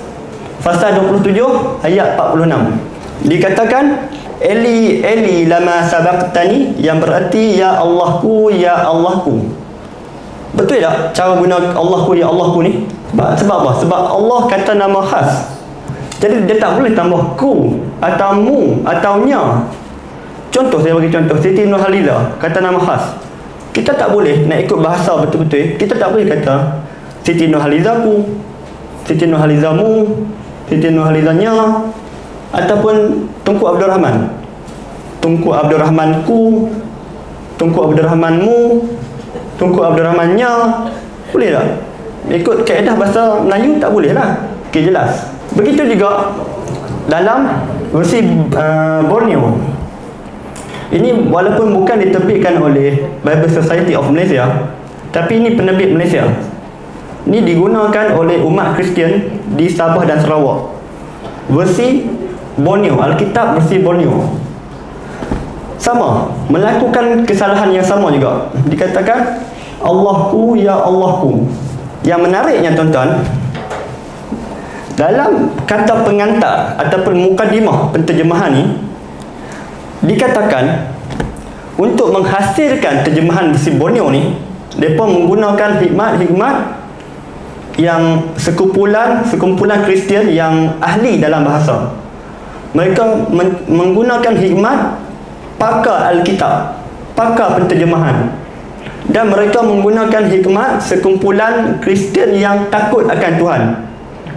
pasal 27 ayat 46 dikatakan Eli Eli lama sabaqtani? Yang berarti ya Allahku ya Allahku. Betul tak cara guna Allahku ya Allahku ni? Sebab, sebab apa? Sebab Allah kata nama khas. Jadi dia tak boleh tambah ku atau mu atau nya. Contoh saya bagi contoh. Siti Nurhaliza kata nama khas. Kita tak boleh nak ikut bahasa betul-betul. Kita tak boleh kata Siti Nurhaliza ku Siti Nurhaliza mu Siti Nurhaliza nya ataupun Tunku Abdul Rahman. Tunku Abdul Rahman ku Tunku Abdul Rahman mu Tunku Abdul Rahman nya boleh tak? ikut kaedah bahasa Melayu tak boleh lah. Ok jelas. Begitu juga dalam versi uh, Borneo. Ini walaupun bukan diterbitkan oleh Bible Society of Malaysia tapi ini penerbit Malaysia ini digunakan oleh umat Kristian di Sabah dan Sarawak. Versi Borneo Alkitab versi Borneo. Sama melakukan kesalahan yang sama juga. Dikatakan Allahku ya Allahku. Yang menariknya tuan-tuan dalam kata pengantar ataupun mukadimah penterjemahan ni dikatakan untuk menghasilkan terjemahan versi Borneo ni mereka menggunakan hikmat-hikmat yang sekumpulan sekumpulan Kristian yang ahli dalam bahasa. Mereka men- menggunakan hikmat pakar Alkitab pakar penterjemahan. Dan mereka menggunakan hikmat sekumpulan Kristian yang takut akan Tuhan.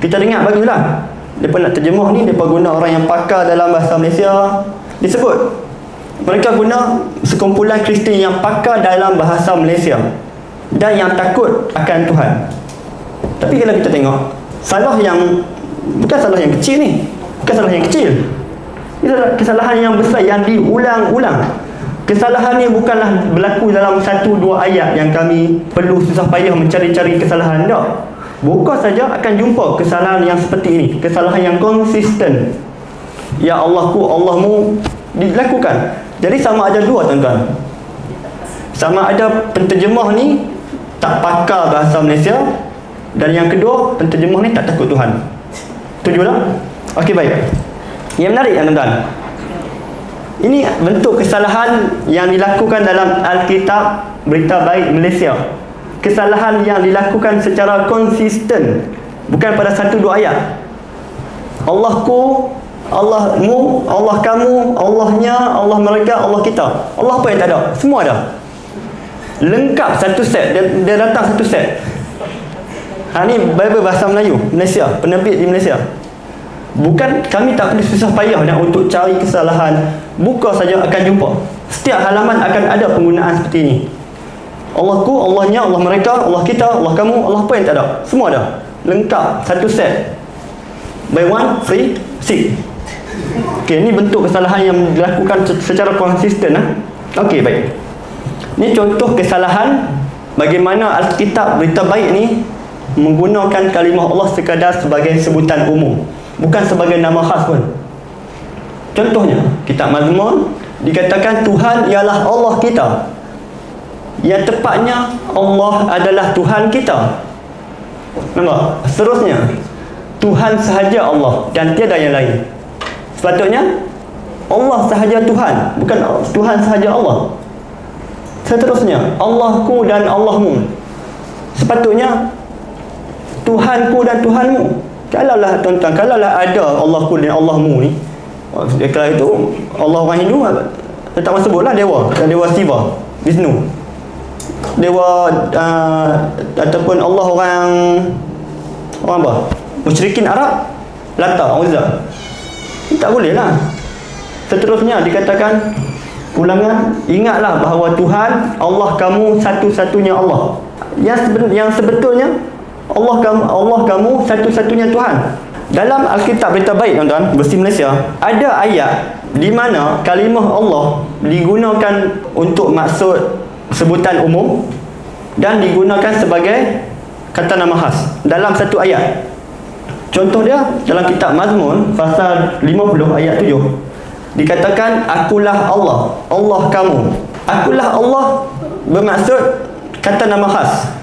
Kita dengar baguslah mereka nak terjemah ni mereka guna orang yang pakar dalam bahasa Malaysia. Disebut. Mereka guna sekumpulan Kristian yang pakar dalam bahasa Malaysia. Dan yang takut akan Tuhan tapi kalau kita tengok salah yang bukan salah yang kecil ni kesalahan yang kecil. Kesalahan yang besar yang diulang-ulang. Kesalahan ni bukanlah berlaku dalam satu dua ayat yang kami perlu susah payah mencari-cari kesalahan. Tak. Buka saja akan jumpa kesalahan yang seperti ini kesalahan yang konsisten. Ya Allahku Allahmu dilakukan. Jadi sama ada dua tuan-tuan. Sama ada penterjemah ni tak pakar bahasa Malaysia dan yang kedua penterjemah ni tak takut Tuhan tujuh tak? Okey baik. Yang menarik tuan-tuan. Ini bentuk kesalahan yang dilakukan dalam Alkitab Berita Baik Malaysia. Kesalahan yang dilakukan secara konsisten. Bukan pada satu dua ayat. Allahku, Allahmu, Allah kamu, Allahnya, Allah mereka, Allah kita. Allah apa yang tak ada? Semua ada. Lengkap satu set. Dia, dia datang satu set. Ha ni Bible bahasa Melayu, Malaysia, penerbit di Malaysia. Bukan kami tak perlu susah payah nak untuk cari kesalahan. Buka saja akan jumpa. Setiap halaman akan ada penggunaan seperti ini. Allahku, Allahnya, Allah mereka, Allah kita, Allah kamu, Allah apa yang tak ada. Semua ada. Lengkap. Satu set. Buy one, free, six. Okey, ini bentuk kesalahan yang dilakukan secara konsisten. Ha? Okey, baik. Ini contoh kesalahan bagaimana Alkitab berita baik ni menggunakan kalimah Allah sekadar sebagai sebutan umum. Bukan sebagai nama khas pun. Contohnya kitab mazmun dikatakan Tuhan ialah Allah kita. Yang tepatnya Allah adalah Tuhan kita. Nampak? Seterusnya Tuhan sahaja Allah dan tiada yang lain. Sepatutnya Allah sahaja Tuhan bukan Tuhan sahaja Allah. Seterusnya Allahku dan Allahmu. Sepatutnya Tuhanku dan Tuhanmu. Kalaulah tuan-tuan kalaulah ada Allahku dan Allahmu ni kalau itu Allah orang Hindu tak masuk sebutlah dewa. Dewa Siva Vishnu. Dewa uh, ataupun Allah orang orang apa? Musyrikin Arab Lata Uzza tak boleh lah. Seterusnya dikatakan ulangan ingatlah bahawa Tuhan Allah kamu satu-satunya Allah. Yang, seben, yang sebetulnya Allah kamu Allah kamu satu-satunya Tuhan. Dalam Alkitab Berita Baik tuan-tuan Versi Malaysia ada ayat di mana kalimah Allah digunakan untuk maksud sebutan umum dan digunakan sebagai kata nama khas dalam satu ayat. Contoh dia dalam kitab Mazmun pasal 50 ayat 7 dikatakan akulah Allah Allah kamu. Akulah Allah bermaksud kata nama khas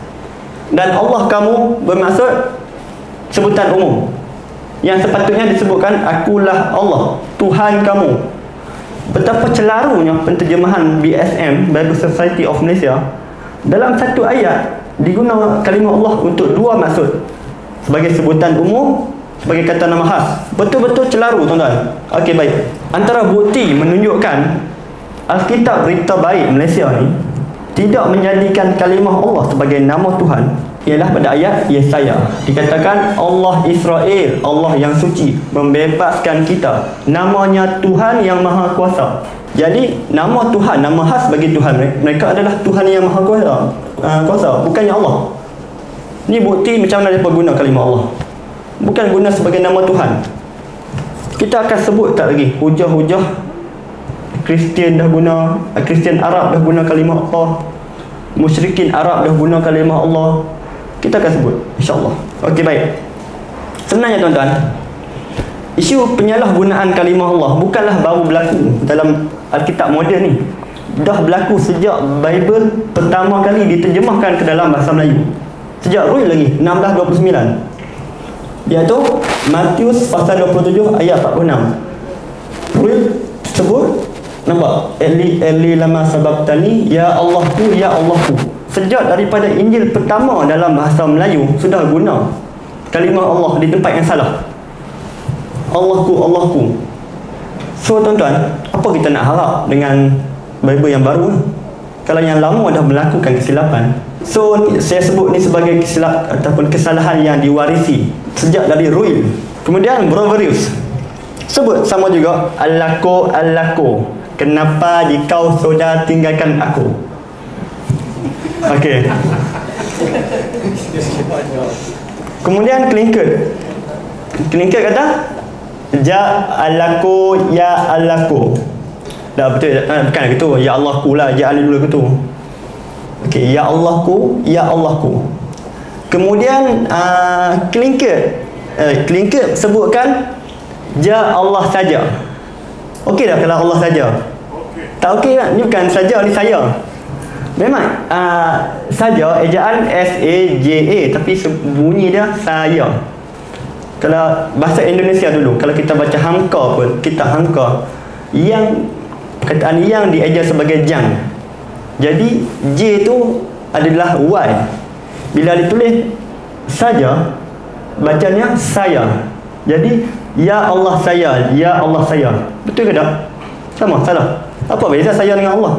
dan Allah kamu bermaksud sebutan umum. Yang sepatutnya disebutkan akulah Allah Tuhan kamu. Betapa celarunya penterjemahan BSM Bible Society of Malaysia dalam satu ayat digunakan kalimah Allah untuk dua maksud. Sebagai sebutan umum sebagai kata nama khas. Betul-betul celaru tuan-tuan. Ok baik. Antara bukti menunjukkan Alkitab Berita Baik Malaysia ni tidak menjadikan kalimah Allah sebagai nama Tuhan ialah pada ayat Yesaya. Dikatakan Allah Israel Allah yang suci membebaskan kita. Namanya Tuhan yang maha kuasa. Jadi nama Tuhan nama khas bagi Tuhan mereka adalah Tuhan yang maha kuasa uh, kuasa bukannya Allah. Ni bukti macam mana mereka guna kalimah Allah. Bukan guna sebagai nama Tuhan. Kita akan sebut tak lagi hujah-hujah Kristian dah guna Kristian Arab dah guna kalimah Allah. Musyrikin Arab dah guna kalimah Allah. Kita akan sebut insyaAllah. Ok baik. Sebenarnya tuan-tuan. Isu penyalahgunaan kalimah Allah bukanlah baru berlaku dalam Alkitab moden ni. Dah berlaku sejak Bible pertama kali diterjemahkan ke dalam bahasa Melayu. Sejak Ruh lagi 1629 iaitu Matius pasal 27 ayat 46 Ruh sebut nampak? Eli Eli lama sabab tani ya Allahku ya Allahku sejak daripada Injil pertama dalam bahasa Melayu sudah guna kalimah Allah di tempat yang salah. Allahku Allahku so tuan-tuan apa kita nak harap dengan Bible yang baru kalau yang lama dah melakukan kesilapan. So saya sebut ni sebagai kesilap ataupun kesalahan yang diwarisi sejak dari Ruil kemudian Broverius sebut sama juga Alako Alako kenapa jikau sudah tinggalkan aku Okey. Kemudian Klinkert. Klinkert kata Ja alaku ya alaku. Dah betul eh, bukan gitu. Ya Allahku lah, ja ali dulu gitu. Okey, ya Allahku, ya Allahku. Kemudian uh, Klinkert eh, Klinkert sebutkan Ja Allah saja. Okey dah kalau Allah saja. Tak okey kan? Ni bukan saja ni saya. Memang uh, saja ejaan S A J A tapi bunyi dia saya. Kalau bahasa Indonesia dulu, kalau kita baca hamka pun, kita hamka yang perkataan yang dieja sebagai jang. Jadi J itu adalah Y. Bila ditulis saja bacanya saya. Jadi ya Allah saya, ya Allah saya. Betul ke tak? Sama, salah. Apa beza saya dengan Allah?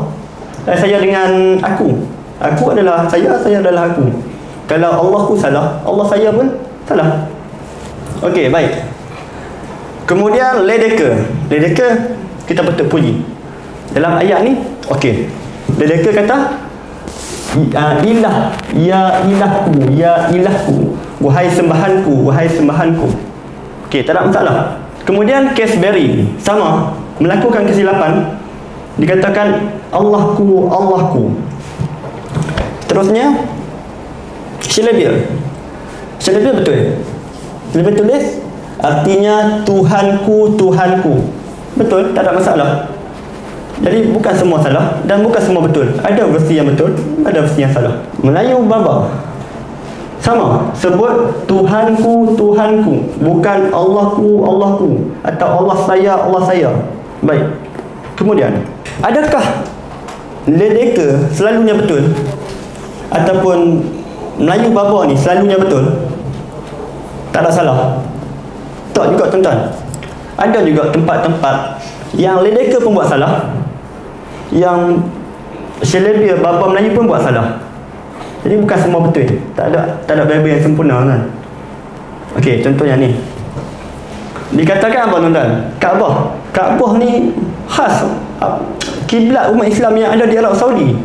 dan saya dengan aku. Aku adalah saya saya adalah aku. Kalau Allah ku salah Allah saya pun salah. Okey, baik. Kemudian Ledeke Ledeke kita patut puji. Dalam ayat ni okey. Ledeke kata uh, ilah ya ilahku ya ilahku wahai sembahanku wahai sembahanku. Okey tak ada masalah. Kemudian Casberry sama melakukan kesilapan dikatakan Allahku Allahku. Terusnya Syilabir Syilabir betul? Syilabir tulis artinya Tuhanku Tuhanku. Betul tak ada masalah. Jadi bukan semua salah dan bukan semua betul. Ada versi yang betul ada versi yang salah. Melayu baba. Sama sebut Tuhanku Tuhanku. Bukan Allahku Allahku. Atau Allah saya Allah saya. Baik. Kemudian adakah ledeka selalunya betul ataupun Melayu baba ni selalunya betul? Tak ada salah. Tak juga tuan-tuan. Ada juga tempat-tempat yang ledeka pun buat salah yang selebia baba Melayu pun buat salah. Jadi bukan semua betul. Tak ada tak ada Bible yang sempurna kan ok contohnya ni. Dikatakan apa tuan-tuan? Kaabah Kaabah ni khas kiblat umat Islam yang ada di Arab Saudi.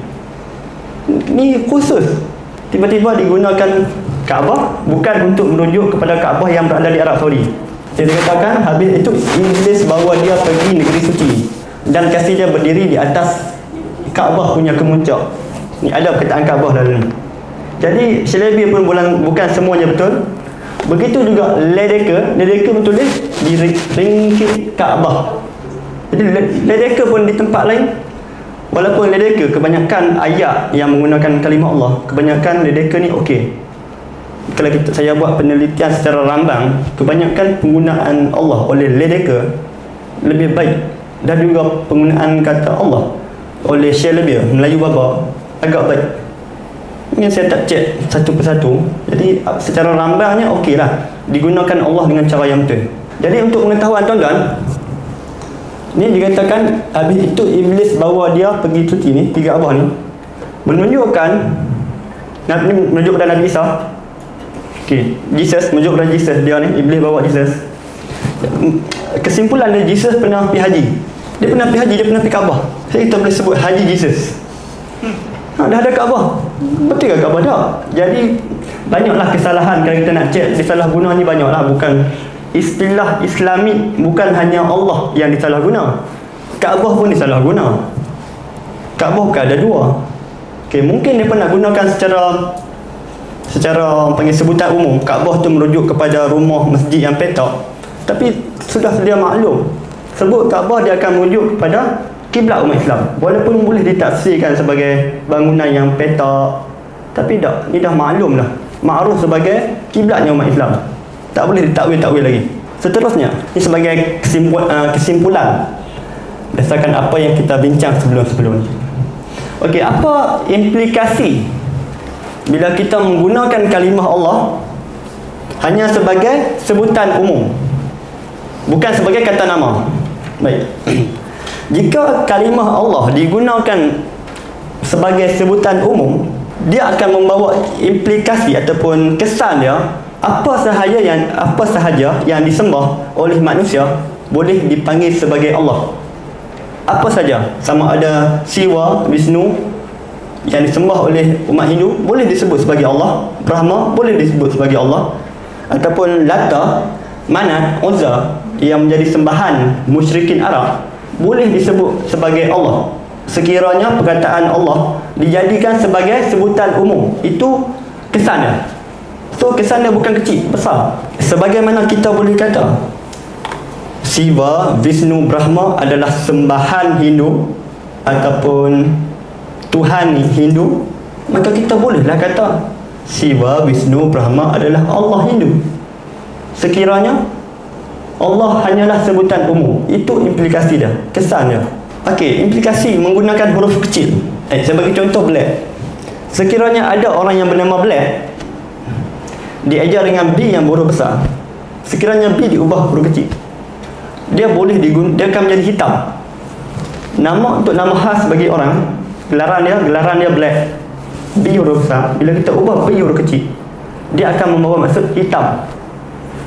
Ni khusus. Tiba-tiba digunakan Kaabah bukan untuk merujuk kepada Kaabah yang berada di Arab Saudi. Dia dikatakan habis itu Iblis bawa dia pergi negeri suci dan kasih dia berdiri di atas Kaabah punya kemuncak. Ni ada perkataan Kaabah dalam jadi Shalebi pun bukan, bukan semuanya betul. Begitu juga Ledeka. Ledeka pun tulis di ringkit Kaabah jadi Ledeka pun di tempat lain. Walaupun Ledeka kebanyakan ayat yang menggunakan kalimah Allah kebanyakan Ledeka ni okey. Kalau kita, saya buat penelitian secara rambang kebanyakan penggunaan Allah oleh Ledeka lebih baik dan juga penggunaan kata Allah oleh Shelebia Melayu Baba agak baik. Ini saya tak cek satu persatu. Jadi secara rambangnya okey lah digunakan Allah dengan cara yang betul. Jadi untuk pengetahuan tuan-tuan ni dikatakan habis itu Iblis bawa dia pergi cuti ni tiga abah ni menunjukkan Nabi menunjuk kepada Nabi Isa Okay. Jesus, menunjuk kepada Jesus dia ni, Iblis bawa Jesus. Kesimpulan dia, Jesus pernah pergi haji. Dia pernah pergi haji, dia pernah pergi Kaabah. Jadi kita boleh sebut haji Jesus. Ha, dah ada Kaabah. Betul ke Kaabah tak? Jadi, banyaklah kesalahan kalau kita nak cek disalah guna ni banyaklah. Bukan istilah islami, bukan hanya Allah yang disalah guna. Kaabah pun disalah guna. Kaabah bukan ada dua. Okay, mungkin dia pernah gunakan secara secara panggil sebutan umum. Kaabah tu merujuk kepada rumah masjid yang petak. Tapi sudah sedia maklum. Sebut Kaabah dia akan merujuk kepada kiblat umat Islam. Walaupun boleh ditafsirkan sebagai bangunan yang petak. Tapi tak ni dah maklum lah ma'ruf sebagai kiblatnya umat Islam tak boleh ditakwil-takwil lagi. Seterusnya ini sebagai kesimpul, uh, kesimpulan berdasarkan apa yang kita bincang sebelum-sebelum. Ni Okey, apa implikasi bila kita menggunakan kalimah Allah hanya sebagai sebutan umum? Bukan sebagai kata nama. Baik. Jika kalimah Allah digunakan sebagai sebutan umum dia akan membawa implikasi ataupun kesan dia apa sahaja yang apa sahaja yang disembah oleh manusia boleh dipanggil sebagai Allah. Apa saja. Sama ada Siwa, Wisnu yang disembah oleh umat Hindu boleh disebut sebagai Allah. Brahma boleh disebut sebagai Allah. Ataupun Lata Manat Uzza yang menjadi sembahan musyrikin Arab boleh disebut sebagai Allah. Sekiranya perkataan Allah dijadikan sebagai sebutan umum itu kesannya so kesannya bukan kecil besar. Sebagaimana kita boleh kata Siva, Vishnu, Brahma adalah sembahan Hindu ataupun Tuhan Hindu maka kita bolehlah kata Siva, Vishnu, Brahma adalah Allah Hindu. Sekiranya Allah hanyalah sebutan umum itu implikasi dia kesan dia ok implikasi menggunakan huruf kecil. Eh, saya bagi contoh black. Sekiranya ada orang yang bernama black diajar dengan B yang huruf besar. Sekiranya B diubah huruf kecil dia boleh digun dia akan menjadi hitam. Nama untuk nama khas bagi orang gelaran dia gelaran dia black. B huruf besar. Bila kita ubah B huruf kecil dia akan membawa maksud hitam.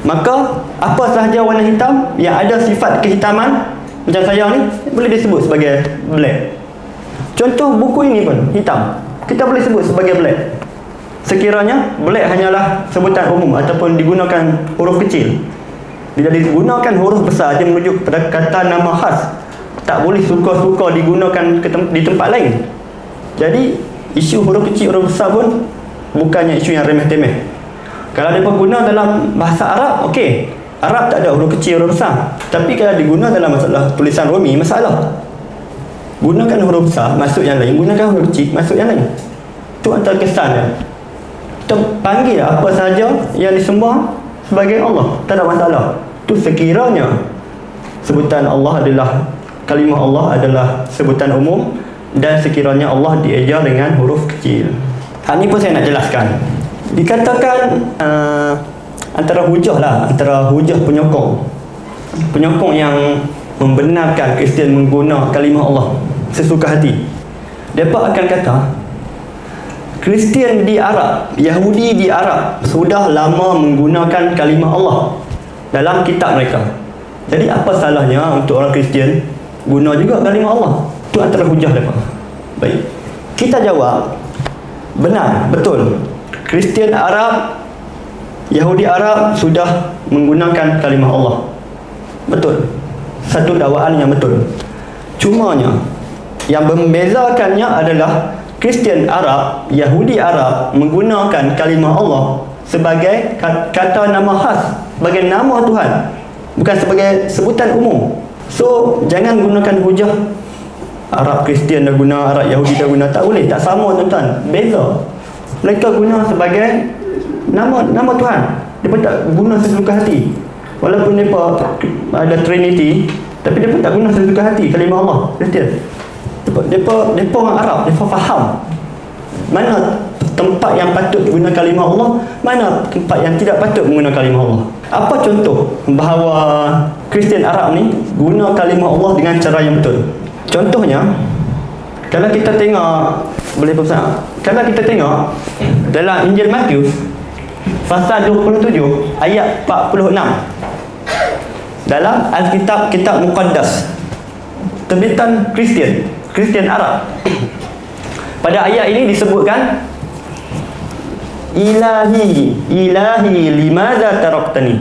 Maka apa sahaja warna hitam yang ada sifat kehitaman macam saya ni boleh disebut sebagai black. Contoh buku ini pun hitam. Kita boleh sebut sebagai black sekiranya black hanyalah sebutan umum ataupun digunakan huruf kecil. Bila digunakan huruf besar dia merujuk pada kata nama khas. Tak boleh suka-suka digunakan tem- di tempat lain. Jadi isu huruf kecil huruf besar pun bukannya isu yang remeh-temeh. Kalau dia guna dalam bahasa Arab okey. Arab tak ada huruf kecil huruf besar. Tapi kalau diguna dalam masalah tulisan Romi masalah. Gunakan huruf besar masuk yang lain. Gunakan huruf kecil masuk yang lain. Itu antara kesannya panggil apa saja yang disembah sebagai Allah. Tak ada masalah. Itu sekiranya sebutan Allah adalah kalimah Allah adalah sebutan umum dan sekiranya Allah diejar dengan huruf kecil. Hal ini pun saya nak jelaskan. Dikatakan uh, antara hujah lah antara hujah penyokong. Penyokong yang membenarkan Kristian mengguna kalimah Allah sesuka hati. Mereka akan kata Kristian di Arab Yahudi di Arab sudah lama menggunakan kalimah Allah dalam kitab mereka. Jadi apa salahnya untuk orang Kristian guna juga kalimah Allah? Itu antara hujah mereka. Baik. Kita jawab benar betul. Kristian Arab Yahudi Arab sudah menggunakan kalimah Allah. Betul. Satu dakwaan yang betul. Cumanya yang membezakannya adalah Kristian Arab Yahudi Arab menggunakan kalimah Allah sebagai kata nama khas sebagai nama Tuhan bukan sebagai sebutan umum. So jangan gunakan hujah Arab Kristian dah guna Arab Yahudi dah guna. Tak boleh tak sama tuan-tuan. Beza. Mereka guna sebagai nama nama Tuhan. Mereka tak guna sesuka hati. Walaupun mereka ada Trinity tapi mereka tak guna sesuka hati kalimah Allah Kristian mereka mereka orang Arab mereka faham. Mana tempat yang patut guna kalimah Allah mana tempat yang tidak patut menggunakan kalimah Allah. Apa contoh bahawa Kristian Arab ni guna kalimah Allah dengan cara yang betul? Contohnya kalau kita tengok boleh pesan kalau kita tengok dalam Injil Matius pasal 27 ayat 46 dalam Alkitab Kitab Muqaddas terbitan Kristian Kristian Arab pada ayat ini disebutkan ilahi ilahi limadha taraktani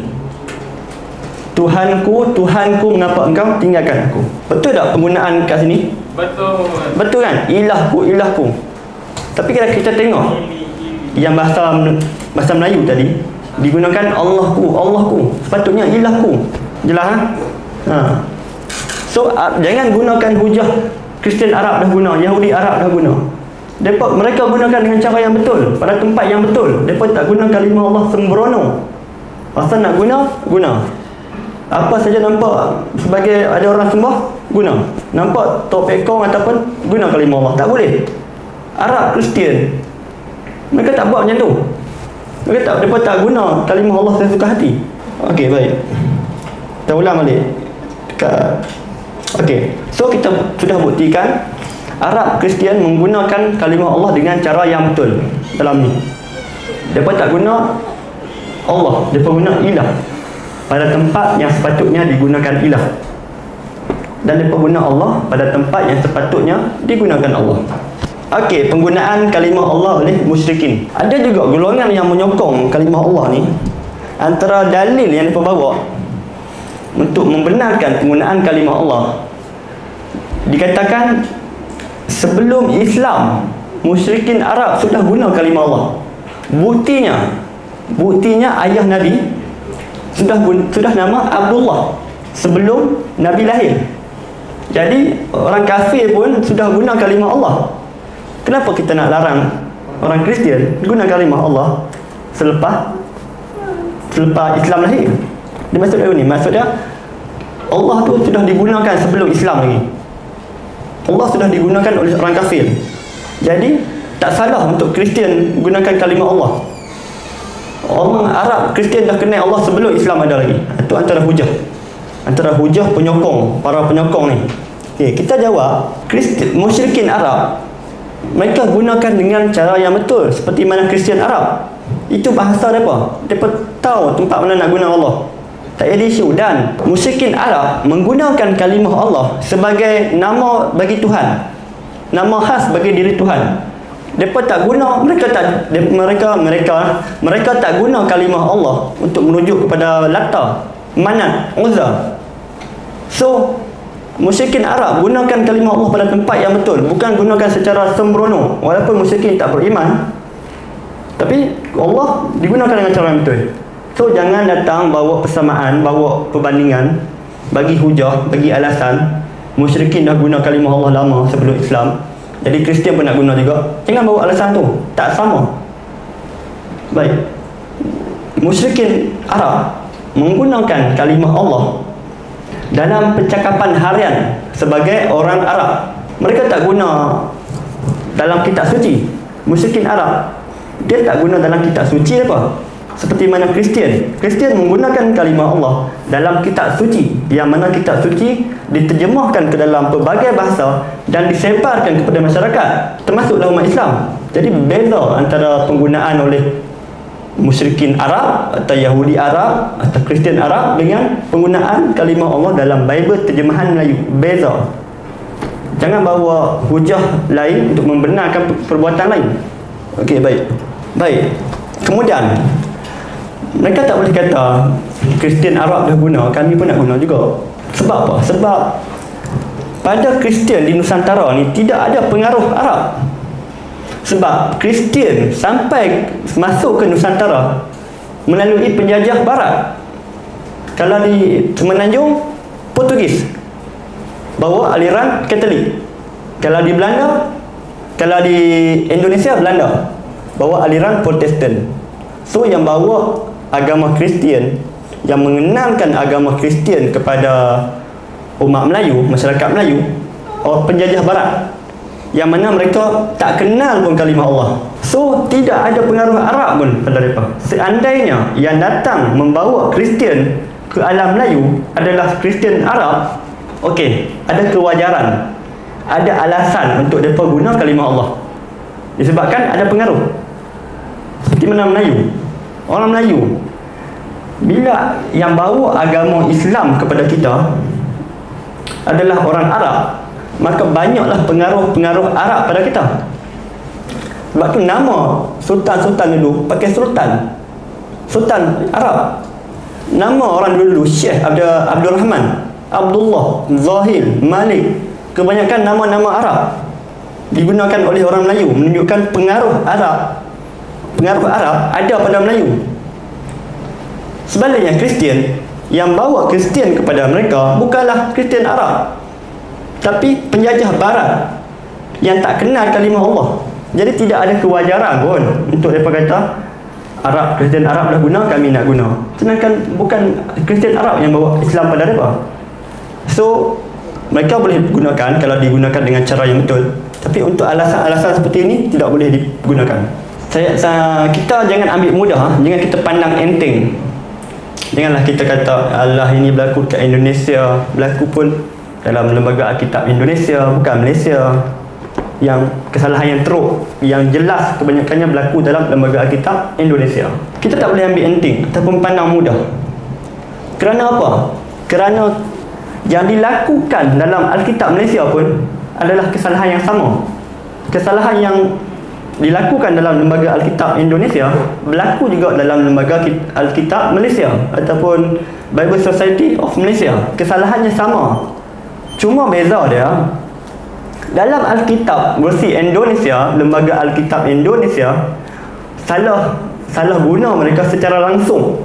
Tuhanku, Tuhanku mengapa engkau tinggalkan aku betul tak penggunaan kat sini? betul betul kan? ilahku, ilahku tapi kalau kita tengok yang bahasa bahasa Melayu tadi digunakan Allahku, Allahku sepatutnya ilahku jelas ha? ha. so uh, jangan gunakan hujah Kristian Arab dah guna, Yahudi Arab dah guna. Mereka, mereka gunakan dengan cara yang betul pada tempat yang betul. Mereka tak guna kalimah Allah sembrono. Pasal nak guna, guna. Apa saja nampak sebagai ada orang sembah guna. Nampak tok pekong ataupun guna kalimah Allah. Tak boleh. Arab Kristian. Mereka tak buat macam tu. Mereka tak mereka tak guna kalimah Allah saya suka hati. Okey baik. Kita ulang balik Okey so kita sudah buktikan Arab Kristian menggunakan kalimah Allah dengan cara yang betul dalam ni. Mereka tak guna Allah. Mereka guna ilah pada tempat yang sepatutnya digunakan ilah. Dan mereka guna Allah pada tempat yang sepatutnya digunakan Allah. Okey, penggunaan kalimah Allah oleh musyrikin. Ada juga golongan yang menyokong kalimah Allah ni antara dalil yang mereka bawa untuk membenarkan penggunaan kalimah Allah. Dikatakan sebelum Islam musyrikin Arab sudah guna kalimah Allah. Buktinya buktinya ayah Nabi sudah sudah nama Abdullah sebelum Nabi lahir. Jadi orang kafir pun sudah guna kalimah Allah. Kenapa kita nak larang orang Kristian guna kalimah Allah selepas selepas Islam lahir? Dia maksud apa ni? Maksudnya Allah tu sudah digunakan sebelum Islam lagi. Allah sudah digunakan oleh orang kafir. Jadi tak salah untuk Kristian gunakan kalimah Allah. Orang Arab Kristian dah kenal Allah sebelum Islam ada lagi. Itu antara hujah. Antara hujah penyokong, para penyokong ni. Okay, kita jawab, Kristian musyrikin Arab mereka gunakan dengan cara yang betul seperti mana Kristian Arab itu bahasa mereka mereka tahu tempat mana nak guna Allah tak ada isu. Dan musyrikin Arab menggunakan kalimah Allah sebagai nama bagi Tuhan. Nama khas bagi diri Tuhan. Mereka tak guna mereka tak mereka mereka mereka tak guna kalimah Allah untuk merujuk kepada Lata Manat Uzza. So musyrikin Arab gunakan kalimah Allah pada tempat yang betul bukan gunakan secara sembrono. Walaupun musyrikin tak beriman tapi Allah digunakan dengan cara yang betul So jangan datang bawa persamaan, bawa perbandingan, bagi hujah, bagi alasan. Musyrikin dah guna kalimah Allah lama sebelum Islam. Jadi Kristian pun nak guna juga. Jangan bawa alasan tu. Tak sama. Baik. Musyrikin Arab menggunakan kalimah Allah dalam percakapan harian sebagai orang Arab. Mereka tak guna dalam kitab suci. Musyrikin Arab dia tak guna dalam kitab suci apa? Seperti mana Kristian. Kristian menggunakan kalimah Allah dalam kitab suci. Yang mana kitab suci diterjemahkan ke dalam pelbagai bahasa dan disebarkan kepada masyarakat. Termasuklah umat Islam. Jadi beza antara penggunaan oleh musyrikin Arab atau Yahudi Arab atau Kristian Arab dengan penggunaan kalimah Allah dalam Bible terjemahan Melayu. Beza. Jangan bawa hujah lain untuk membenarkan perbuatan lain. Okey, baik. Baik. Kemudian mereka tak boleh kata Kristian Arab dah guna, kami pun nak guna juga. Sebab apa? Sebab pada Kristian di Nusantara ni tidak ada pengaruh Arab. Sebab Kristian sampai masuk ke Nusantara melalui penjajah barat. Kalau di Semenanjung Portugis bawa aliran Katolik. Kalau di Belanda, kalau di Indonesia Belanda bawa aliran Protestan. So yang bawa agama Kristian yang mengenalkan agama Kristian kepada umat Melayu, masyarakat Melayu, orang penjajah barat yang mana mereka tak kenal pun kalimah Allah. So tidak ada pengaruh Arab pun pada mereka. Seandainya yang datang membawa Kristian ke alam Melayu adalah Kristian Arab, okey, ada kewajaran. Ada alasan untuk mereka guna kalimah Allah. Disebabkan ada pengaruh. Seperti mana Melayu? Orang Melayu bila yang bawa agama Islam kepada kita adalah orang Arab maka banyaklah pengaruh-pengaruh Arab pada kita. Sebab tu nama sultan-sultan dulu pakai sultan. Sultan Arab. Nama orang dulu Syekh Abdul, Abdul Rahman Abdullah Zahil Malik. Kebanyakan nama-nama Arab digunakan oleh orang Melayu menunjukkan pengaruh Arab pengaruh Arab ada pada Melayu? Sebaliknya Kristian yang bawa Kristian kepada mereka bukanlah Kristian Arab tapi penjajah barat yang tak kenal kalimah Allah. Jadi tidak ada kewajaran pun untuk mereka kata Arab, Kristian Arab dah guna, kami nak guna. Sedangkan bukan Kristian Arab yang bawa Islam pada mereka. So mereka boleh gunakan kalau digunakan dengan cara yang betul. Tapi untuk alasan-alasan seperti ini tidak boleh digunakan saya, saya kita jangan ambil mudah ha? jangan kita pandang enteng. Janganlah kita kata Allah ini berlaku kat Indonesia. Berlaku pun dalam lembaga Alkitab Indonesia bukan Malaysia yang kesalahan yang teruk yang jelas kebanyakannya berlaku dalam lembaga Alkitab Indonesia. Kita tak boleh ambil enteng ataupun pandang mudah. Kerana apa? kerana yang dilakukan dalam Alkitab Malaysia pun adalah kesalahan yang sama. Kesalahan yang dilakukan dalam lembaga Alkitab Indonesia berlaku juga dalam lembaga Alkitab Malaysia ataupun Bible Society of Malaysia. Kesalahannya sama. Cuma beza dia dalam Alkitab versi Indonesia lembaga Alkitab Indonesia salah salah guna mereka secara langsung.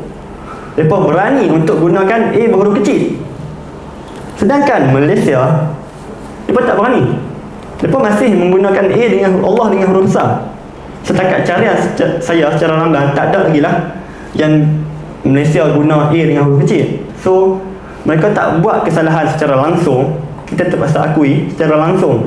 Mereka berani untuk gunakan A berhuruf kecil. Sedangkan Malaysia mereka tak berani. Mereka masih menggunakan A dengan Allah dengan huruf besar. Setakat carian saya secara lambat tak ada lagi lah yang Malaysia guna A dengan huruf kecil. So mereka tak buat kesalahan secara langsung. Kita terpaksa akui secara langsung.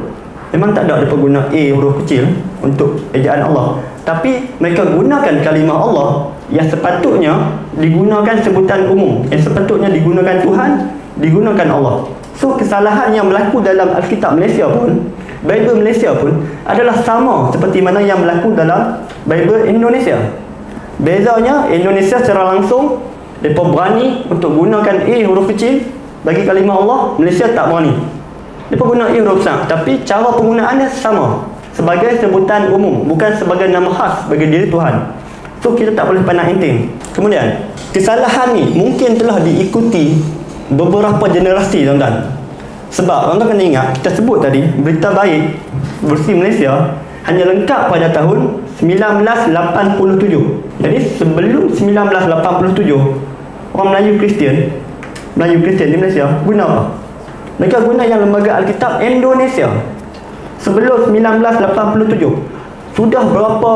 Memang tak ada mereka guna A huruf kecil untuk ejaan Allah. Tapi mereka gunakan kalimah Allah yang sepatutnya digunakan sebutan umum. Yang sepatutnya digunakan Tuhan, digunakan Allah. So kesalahan yang berlaku dalam Alkitab Malaysia pun Bible Malaysia pun adalah sama seperti mana yang berlaku dalam Bible Indonesia. Bezanya Indonesia secara langsung mereka berani untuk gunakan A huruf kecil bagi kalimah Allah, Malaysia tak berani. Mereka guna A huruf besar tapi cara penggunaannya sama sebagai sebutan umum bukan sebagai nama khas bagi diri Tuhan. So kita tak boleh pandang enteng. Kemudian, kesalahan ni mungkin telah diikuti beberapa generasi tuan-tuan. Sebab tuan kena ingat Kita sebut tadi Berita baik Bersih Malaysia Hanya lengkap pada tahun 1987 jadi sebelum 1987 orang Melayu Kristian Melayu Kristian di Malaysia guna apa? mereka guna yang lembaga Alkitab Indonesia. Sebelum 1987 sudah berapa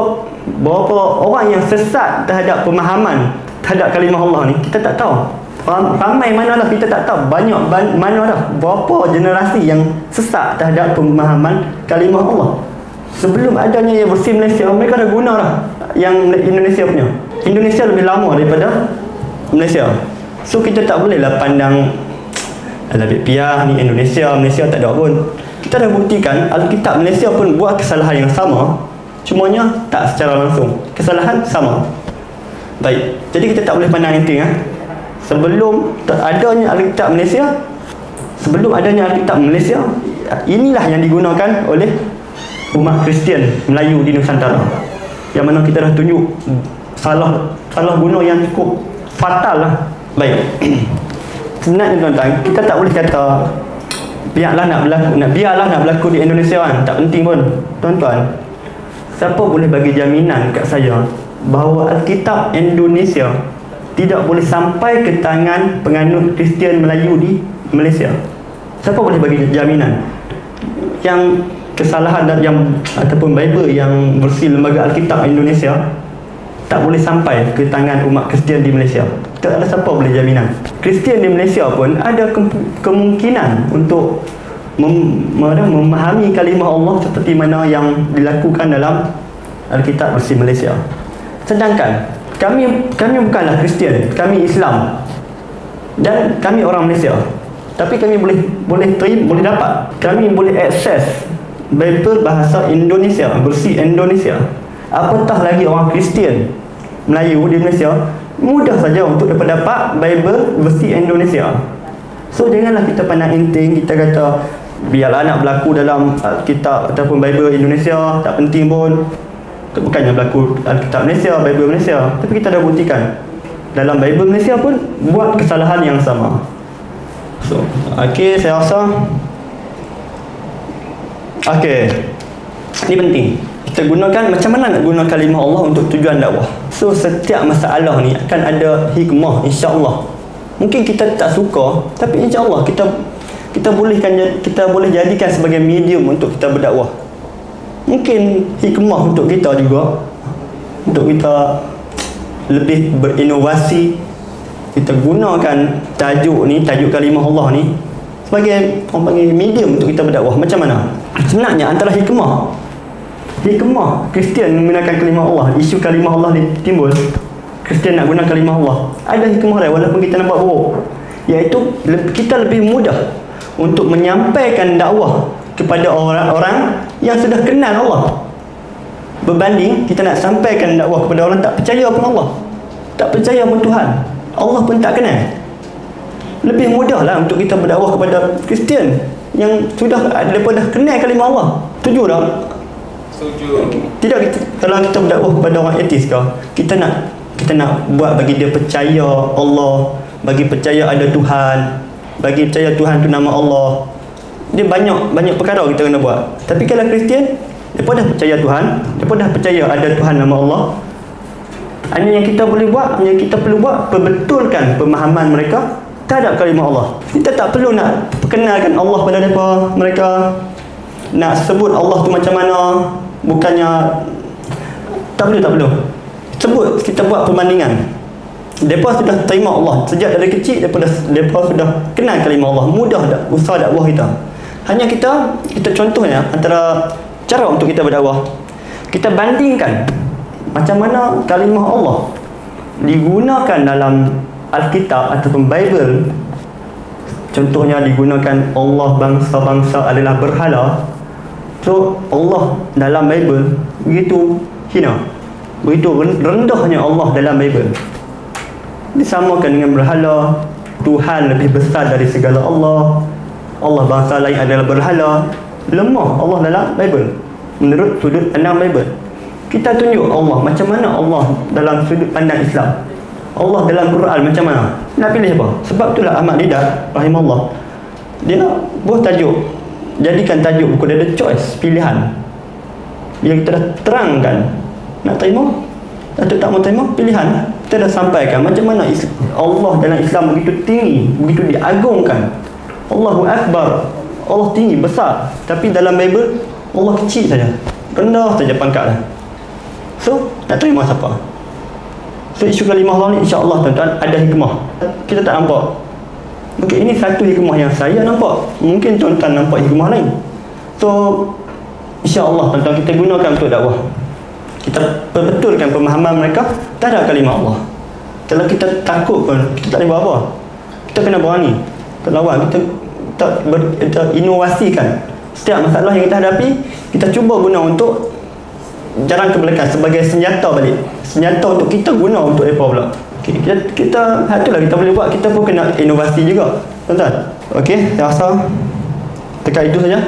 berapa orang yang sesat terhadap pemahaman terhadap kalimah Allah ni? Kita tak tahu ramai mana lah kita tak tahu. Banyak mana dah berapa generasi yang sesat terhadap pemahaman kalimah Allah. Sebelum adanya yang bersih Malaysia mereka dah guna lah yang Indonesia punya. Indonesia lebih lama daripada Malaysia. So kita tak boleh lah pandang lebih piah ni Indonesia Malaysia tak ada pun. Kita dah buktikan Alkitab Malaysia pun buat kesalahan yang sama. Cumanya tak secara langsung. Kesalahan sama. Baik. Jadi kita tak boleh pandang enteng ha? Sebelum adanya Alkitab Malaysia sebelum adanya Alkitab Malaysia inilah yang digunakan oleh umat Kristian Melayu di Nusantara. Yang mana kita dah tunjuk salah salah guna yang cukup fatal lah. Baik. Sebenarnya tuan-tuan kita tak boleh kata biarlah nak berlaku nak biarlah nak berlaku di Indonesia kan? Tak penting pun. Tuan-tuan siapa boleh bagi jaminan kat saya bahawa Alkitab Indonesia tidak boleh sampai ke tangan penganut Kristian Melayu di Malaysia siapa boleh bagi jaminan yang kesalahan dan yang ataupun Bible yang bersih lembaga Alkitab Indonesia tak boleh sampai ke tangan umat Kristian di Malaysia. Tak ada siapa boleh jaminan. Kristian di Malaysia pun ada ke- kemungkinan untuk mem- memahami kalimah Allah seperti mana yang dilakukan dalam Alkitab bersih Malaysia. Sedangkan kami kami bukanlah Kristian, kami Islam. Dan kami orang Malaysia. Tapi kami boleh boleh terima, boleh dapat. Kami boleh akses Bible bahasa Indonesia bersih Indonesia apatah lagi orang Kristian Melayu di Malaysia mudah saja untuk dapat dapat Bible bersih Indonesia so janganlah kita pandang enteng kita kata biarlah nak berlaku dalam kitab ataupun Bible Indonesia tak penting pun bukannya berlaku kitab Malaysia Bible Malaysia tapi kita dah buktikan dalam Bible Malaysia pun buat kesalahan yang sama so ok saya rasa Okey. Ini penting. Kita gunakan macam mana nak guna kalimah Allah untuk tujuan dakwah. So setiap masalah ni akan ada hikmah insya-Allah. Mungkin kita tak suka tapi insya-Allah kita kita bolehkan kita boleh jadikan sebagai medium untuk kita berdakwah. Mungkin hikmah untuk kita juga. Untuk kita lebih berinovasi kita gunakan tajuk ni tajuk kalimah Allah ni sebagai orang panggil medium untuk kita berdakwah. Macam mana? Sebenarnya antara hikmah hikmah Kristian menggunakan kalimah Allah isu kalimah Allah ni timbul. Kristian nak guna kalimah Allah. Ada hikmah lain walaupun kita nampak buruk iaitu kita lebih mudah untuk menyampaikan dakwah kepada orang-orang yang sudah kenal Allah. Berbanding kita nak sampaikan dakwah kepada orang tak percaya pun Allah. Tak percaya pun Tuhan. Allah pun tak kenal. Lebih mudah lah untuk kita berdakwah kepada Kristian yang sudah daripada kenal kalimah Allah. Setuju tak? setuju. Tidak kita, kalau kita berdakwah kepada orang etis ke kita nak kita nak buat bagi dia percaya Allah bagi percaya ada Tuhan bagi percaya Tuhan tu nama Allah dia banyak banyak perkara kita kena buat tapi kalau Kristian mereka dah percaya Tuhan mereka dah percaya ada Tuhan nama Allah hanya yang kita boleh buat hanya kita perlu buat perbetulkan pemahaman mereka terhadap kalimah Allah. Kita tak perlu nak perkenalkan Allah pada mereka. Mereka nak sebut Allah tu macam mana. Bukannya tak perlu, tak perlu. Sebut, kita buat perbandingan. Mereka sudah terima Allah. Sejak dari kecil, mereka, mereka sudah kenal kalimah Allah. Mudah tak usaha dakwah kita. Hanya kita, kita contohnya antara cara untuk kita berdakwah. Kita bandingkan macam mana kalimah Allah digunakan dalam Alkitab ataupun Bible. Contohnya digunakan Allah bangsa-bangsa adalah berhala. So Allah dalam Bible begitu hina. Begitu rendahnya Allah dalam Bible. Disamakan dengan berhala Tuhan lebih besar dari segala Allah Allah bangsa lain adalah berhala lemah Allah dalam Bible menurut sudut pandang Bible kita tunjuk Allah macam mana Allah dalam sudut pandang Islam Allah dalam Quran macam mana? Nak pilih apa? Sebab itulah Ahmad Didat rahimahullah. Dia buat tajuk. Jadikan tajuk buku dia ada choice, pilihan. Yang kita dah terangkan nak terima atau tak mau terima pilihan kita dah sampaikan macam mana Allah dalam Islam begitu tinggi begitu diagungkan Allahu Akbar. Allah tinggi besar. Tapi dalam Bible Allah kecil saja. Rendah saja pangkatnya so nak terima siapa? So isu kalimah Allah ni insyaAllah tuan-tuan ada hikmah. Kita tak nampak. Mungkin ini satu hikmah yang saya nampak. Mungkin tuan-tuan nampak hikmah lain. So insyaAllah tuan-tuan kita gunakan untuk dakwah. Kita perbetulkan pemahaman mereka tak ada kalimah Allah. Kalau kita takut pun kita tak boleh buat apa? Kita kena berani kita lawan kita kita, ber, kita inovasikan setiap masalah yang kita hadapi kita cuba guna untuk jalan ke belakang sebagai senjata balik. Senjata untuk kita guna untuk mereka pula okay. kita, kita itulah kita boleh buat. Kita pun kena inovasi juga. Tuan-tuan. Ok saya rasa dekat itu saja